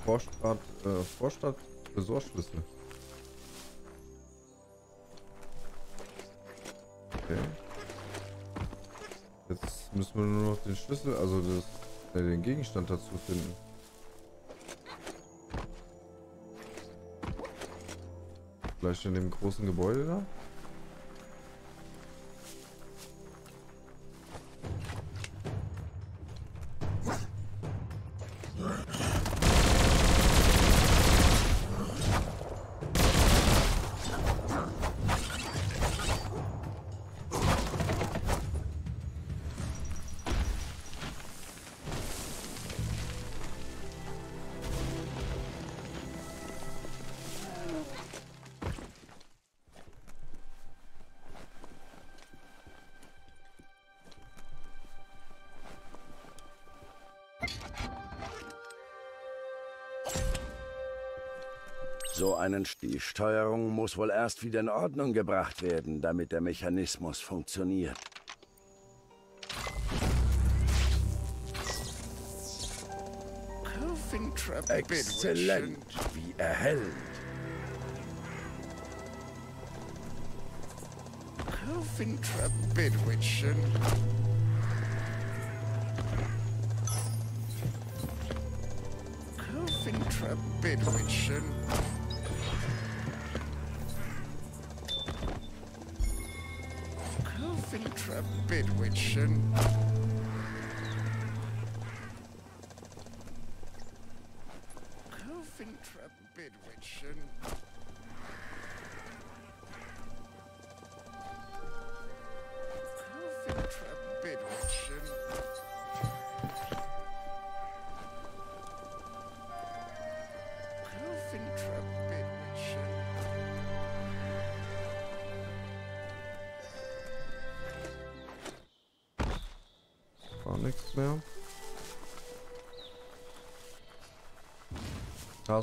Vorstadt, äh, Vorstadt Tresorschlüssel. Okay. Jetzt müssen wir nur noch den Schlüssel, also das, äh, den Gegenstand dazu finden. Vielleicht in dem großen Gebäude da? Die Steuerung muss wohl erst wieder in Ordnung gebracht werden, damit der Mechanismus funktioniert. Exzellent, wie erhellend. Coventry Bidwitchen. Coventry Bidwitchen. Coventry Bidwitchen. Coventry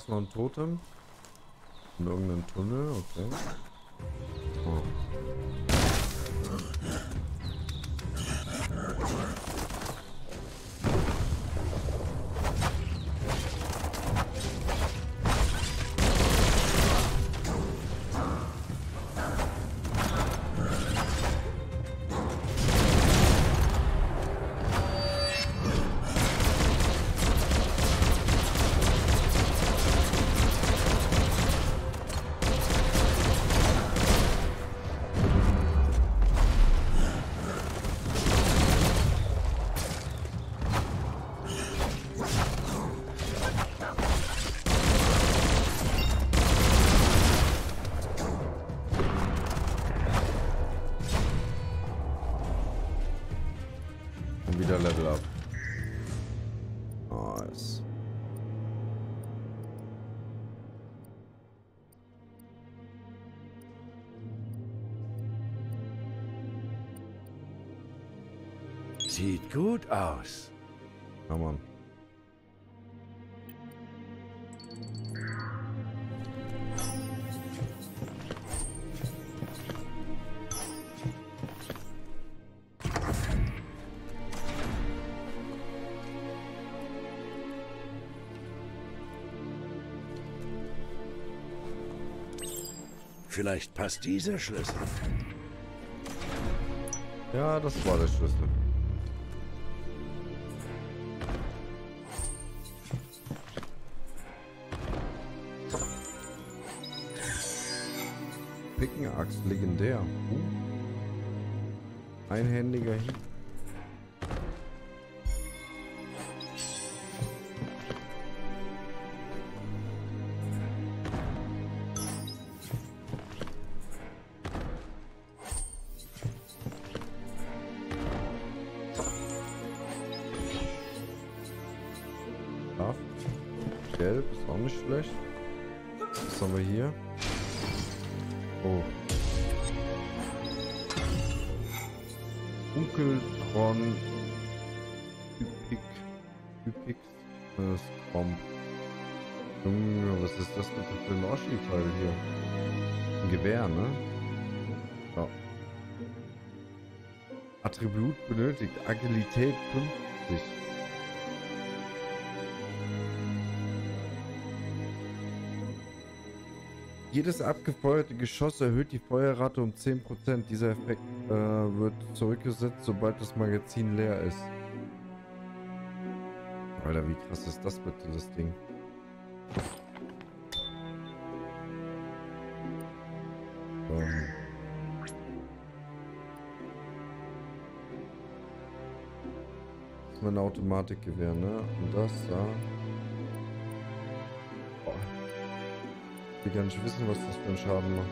ist noch ein Totem. In irgendeinem Tunnel, okay. Oh. Und wieder Level up. Nice. Sieht gut aus. Ja, Mann. Vielleicht passt dieser Schlüssel. Ja, das war der Schlüssel. Pickenaxt, legendär. Uh. Einhändiger Hieb. Agilität 50. Jedes abgefeuerte Geschoss erhöht die Feuerrate um 10%. Dieser Effekt äh, wird zurückgesetzt, sobald das Magazin leer ist. Alter, wie krass ist das bitte, das Ding? Automatikgewehr, ne? Und das da. Boah. Ich will gar nicht wissen, was das für einen Schaden macht.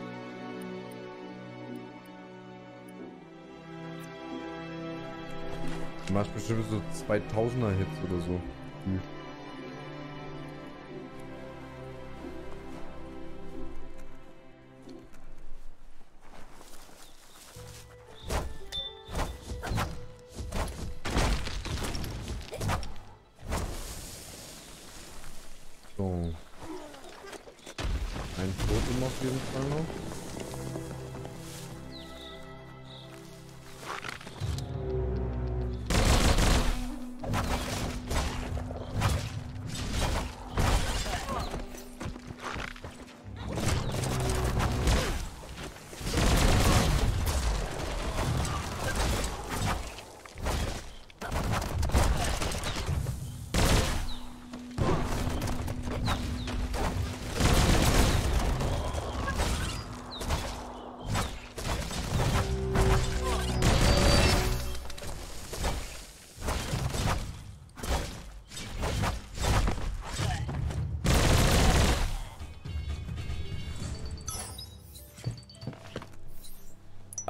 Du machst bestimmt so 2000er Hits oder so. Hm. So. Ein Totem auf jeden Fall noch.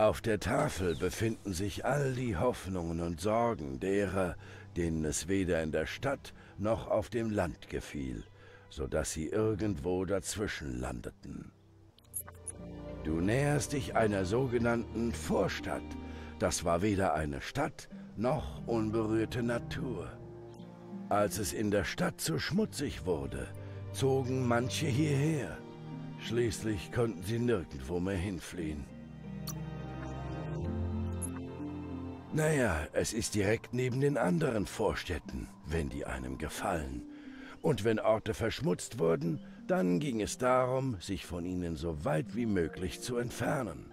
Auf der Tafel befinden sich all die Hoffnungen und Sorgen derer, denen es weder in der Stadt noch auf dem Land gefiel, so dass sie irgendwo dazwischen landeten. Du näherst dich einer sogenannten Vorstadt. Das war weder eine Stadt noch unberührte Natur. Als es in der Stadt zu schmutzig wurde, zogen manche hierher. Schließlich konnten sie nirgendwo mehr hinfliehen. Naja, es ist direkt neben den anderen Vorstädten, wenn die einem gefallen. Und wenn Orte verschmutzt wurden, dann ging es darum, sich von ihnen so weit wie möglich zu entfernen.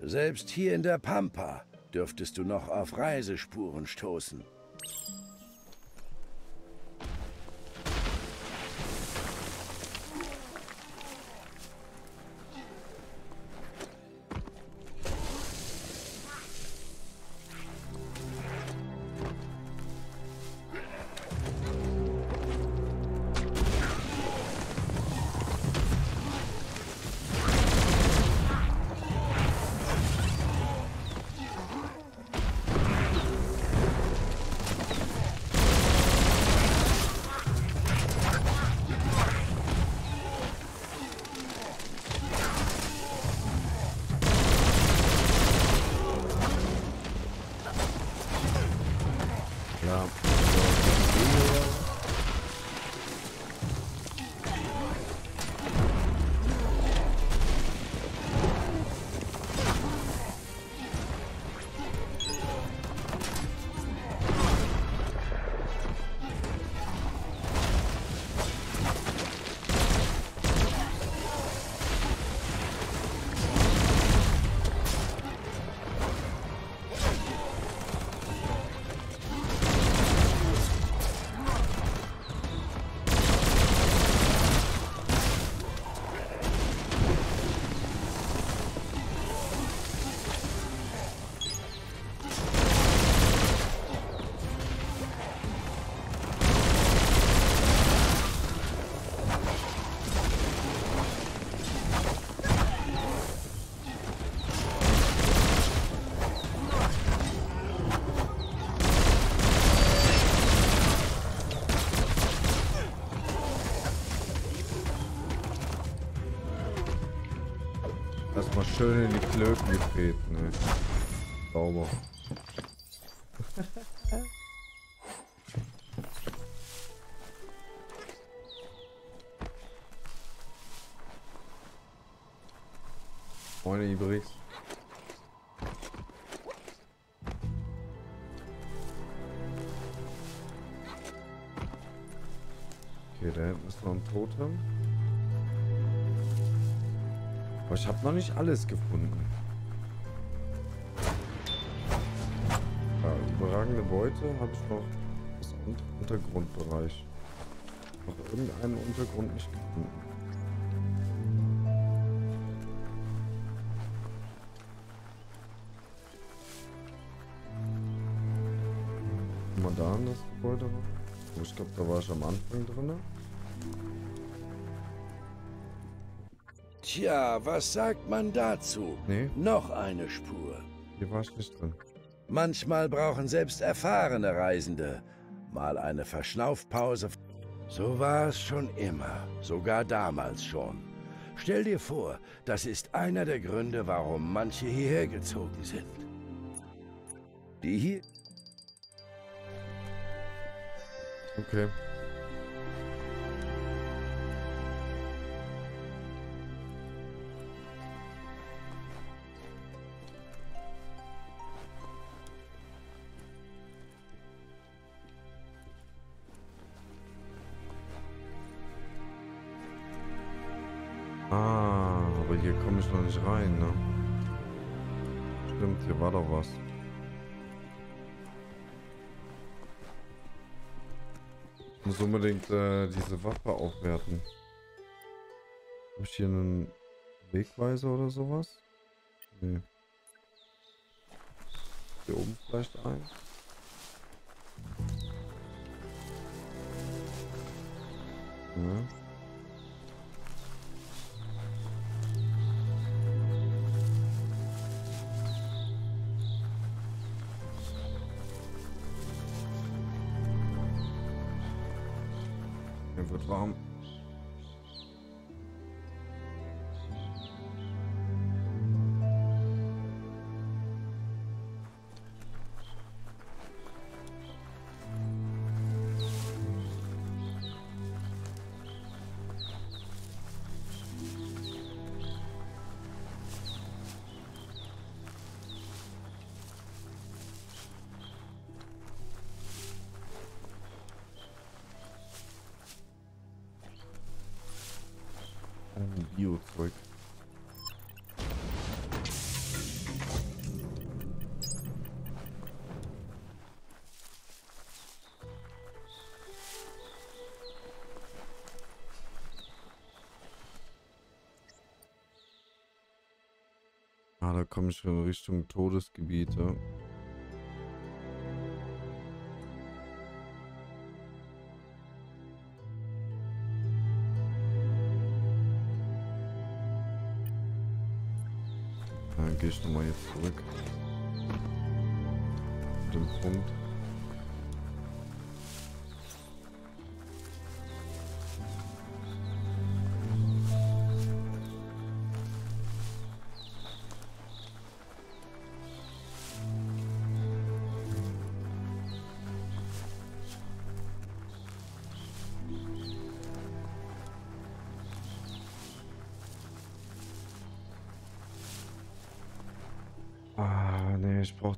Selbst hier in der Pampa dürftest du noch auf Reisespuren stoßen. Schön in die Klöten getreten, ey. Sauber. Moin Ibrix. Okay, da hinten ist noch ein Totem. Aber ich habe noch nicht alles gefunden. Ja, überragende Beute habe ich noch aus dem Untergrundbereich. Noch irgendeinen Untergrund nicht gefunden. Mal da an das Gebäude. Oh, ich glaube, da war ich am Anfang drin. Tja, was sagt man dazu? Nee. Noch eine Spur. Hier war ich nicht drin. Manchmal brauchen selbst erfahrene Reisende mal eine Verschnaufpause. So war es schon immer, sogar damals schon. Stell dir vor, das ist einer der Gründe, warum manche hierher gezogen sind. Die hier... Okay. Noch nicht rein, ne? Stimmt, hier war doch was. Ich muss unbedingt äh, diese Waffe aufwerten. Habe ich hier einen Wegweiser oder sowas? Nee. Hier oben vielleicht ein. Ja. Wird warm. Oh, da komme ich schon Richtung Todesgebiete. Dann gehe ich nochmal jetzt zurück. Zu dem Punkt.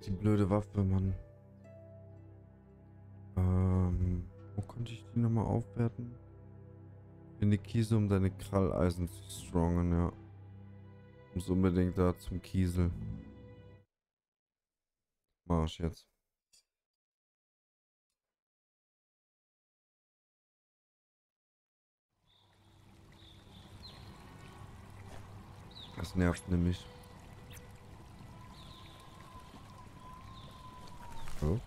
Die blöde Waffe, Mann. Ähm, wo konnte ich die nochmal aufwerten? Finde Kiesel, um deine Kralleisen zu strongen, ja. Muss unbedingt da zum Kiesel. Mach ich jetzt. Das nervt nämlich. Oh.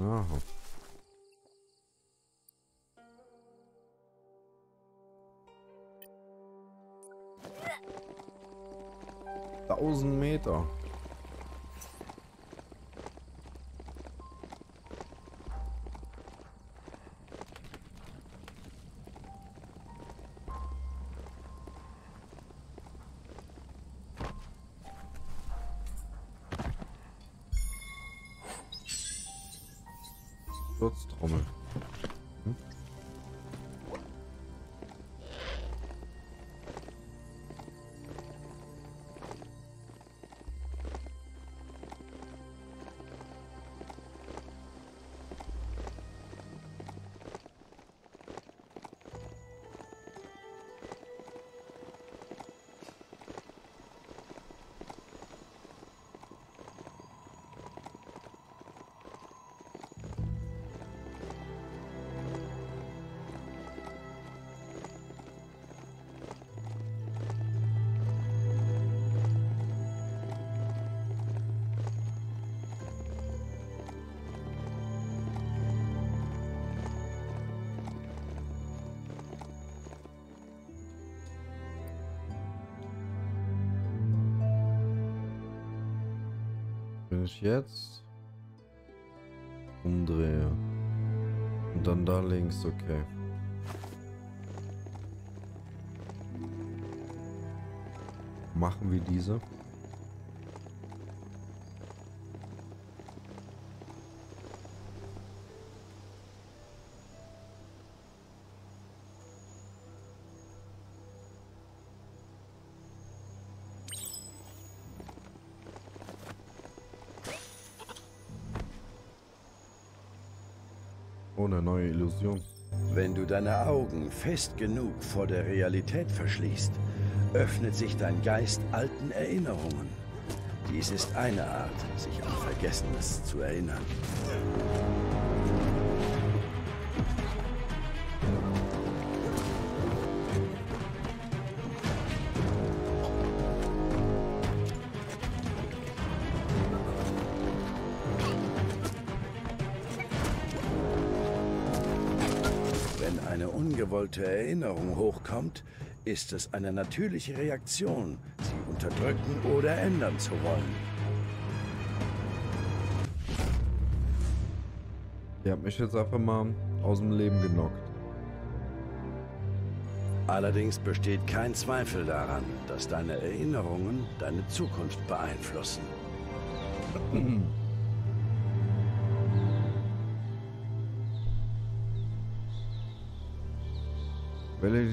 Aha. Tausend Meter. Sturztrommel. Wenn ich jetzt umdrehe und dann da links, okay. Machen wir diese. Neue Illusion. Wenn du deine Augen fest genug vor der Realität verschließt, öffnet sich dein Geist alten Erinnerungen. Dies ist eine Art, sich an Vergessenes zu erinnern. Erinnerung hochkommt, ist es eine natürliche Reaktion, sie unterdrücken oder ändern zu wollen. Ihr habt mich jetzt einfach mal aus dem Leben genockt. Allerdings besteht kein Zweifel daran, dass deine Erinnerungen deine Zukunft beeinflussen. <laughs>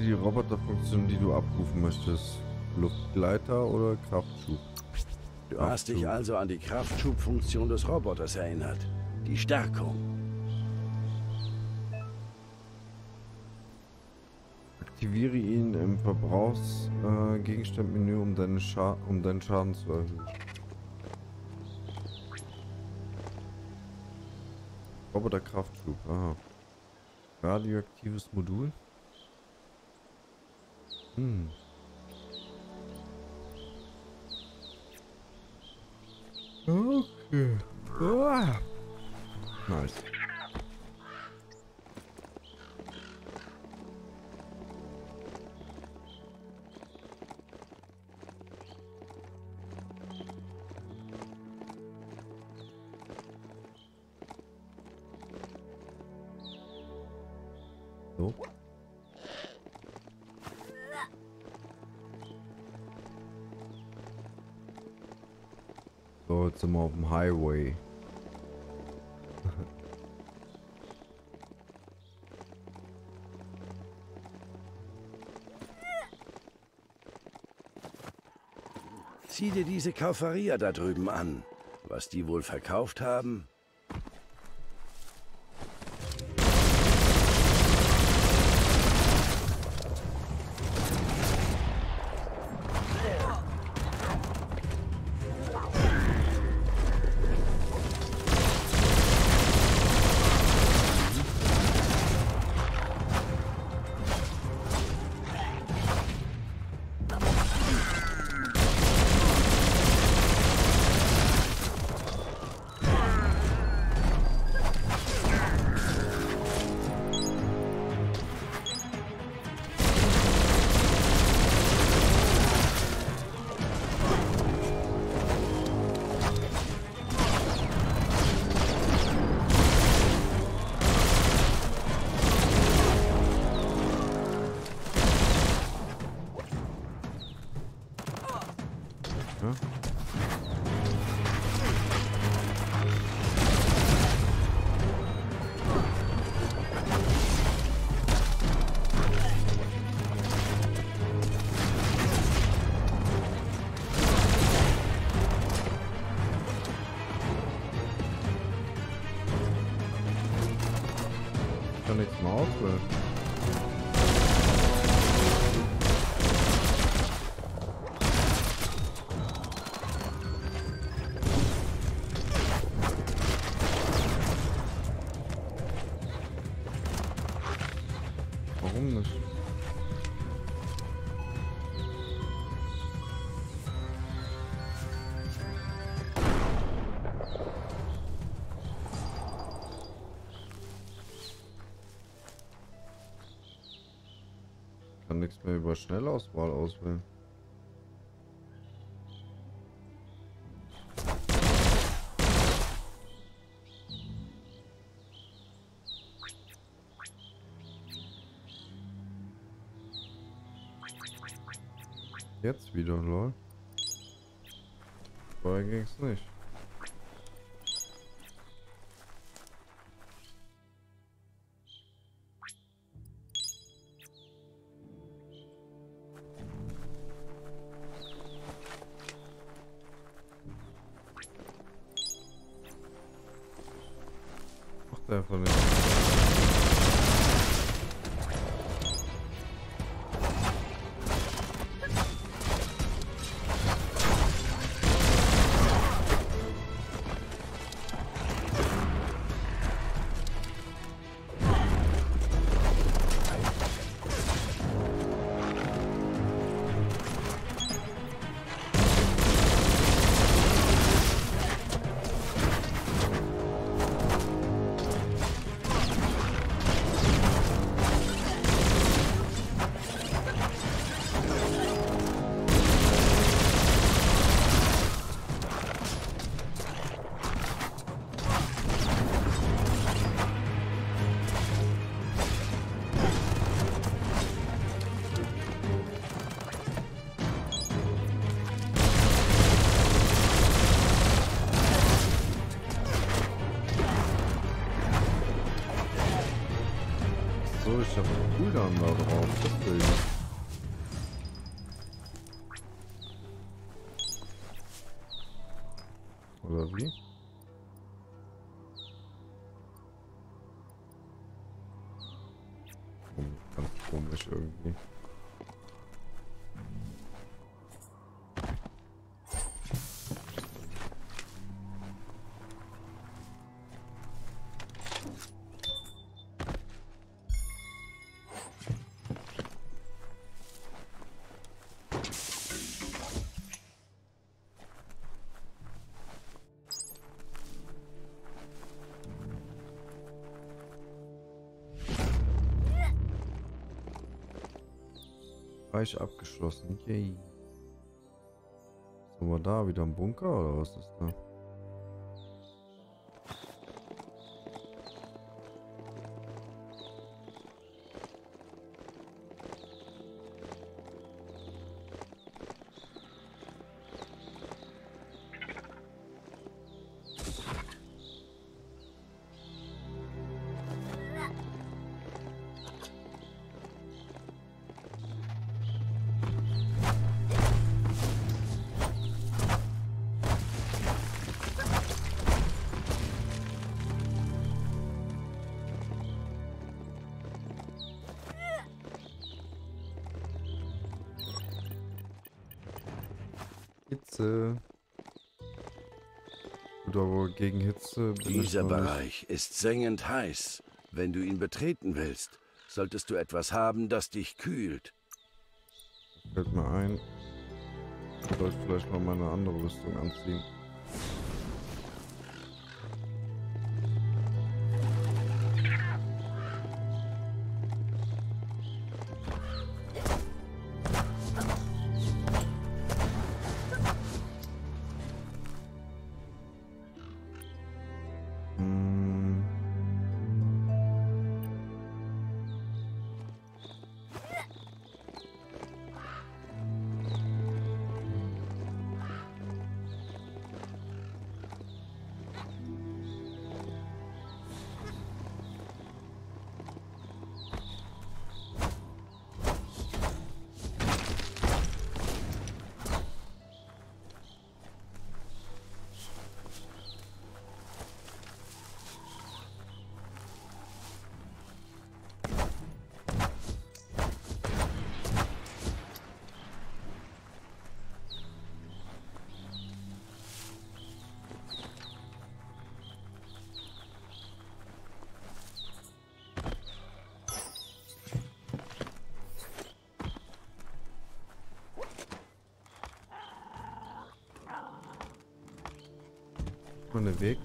die Roboterfunktion, die du abrufen möchtest. Luftgleiter oder Kraftschub? Du hast dich also an die Kraftschubfunktion des Roboters erinnert. Die Stärkung. Aktiviere ihn im Verbrauchsgegenstandmenü, äh, um, deine um deinen Schaden zu erhöhen. Roboterkraftschub, aha. Radioaktives Modul. Hm. Okay. Ah. Nice. Highway. Sieh dir diese Kauferia da drüben an. Was die wohl verkauft haben? Kann nichts mehr über Schnellauswahl auswählen. Jetzt wieder, lol. Vorher ging's nicht. Bereich abgeschlossen. Yay. Sind wir da wieder im Bunker oder was ist da? Hitze. Gut, aber gegen Hitze Dieser. Bereich ist sengend heiß. Wenn du ihn betreten willst, solltest du etwas haben, das dich kühlt. Fällt mir ein. Ich sollte vielleicht mal meine andere Rüstung anziehen.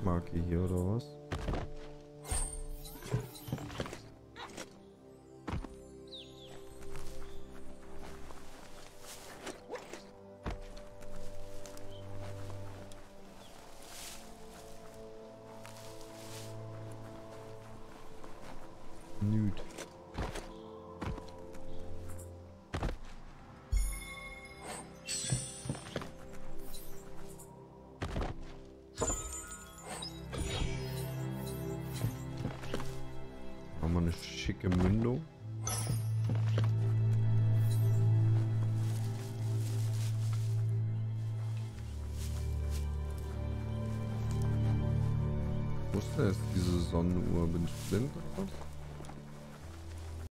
Wegmarke hier oder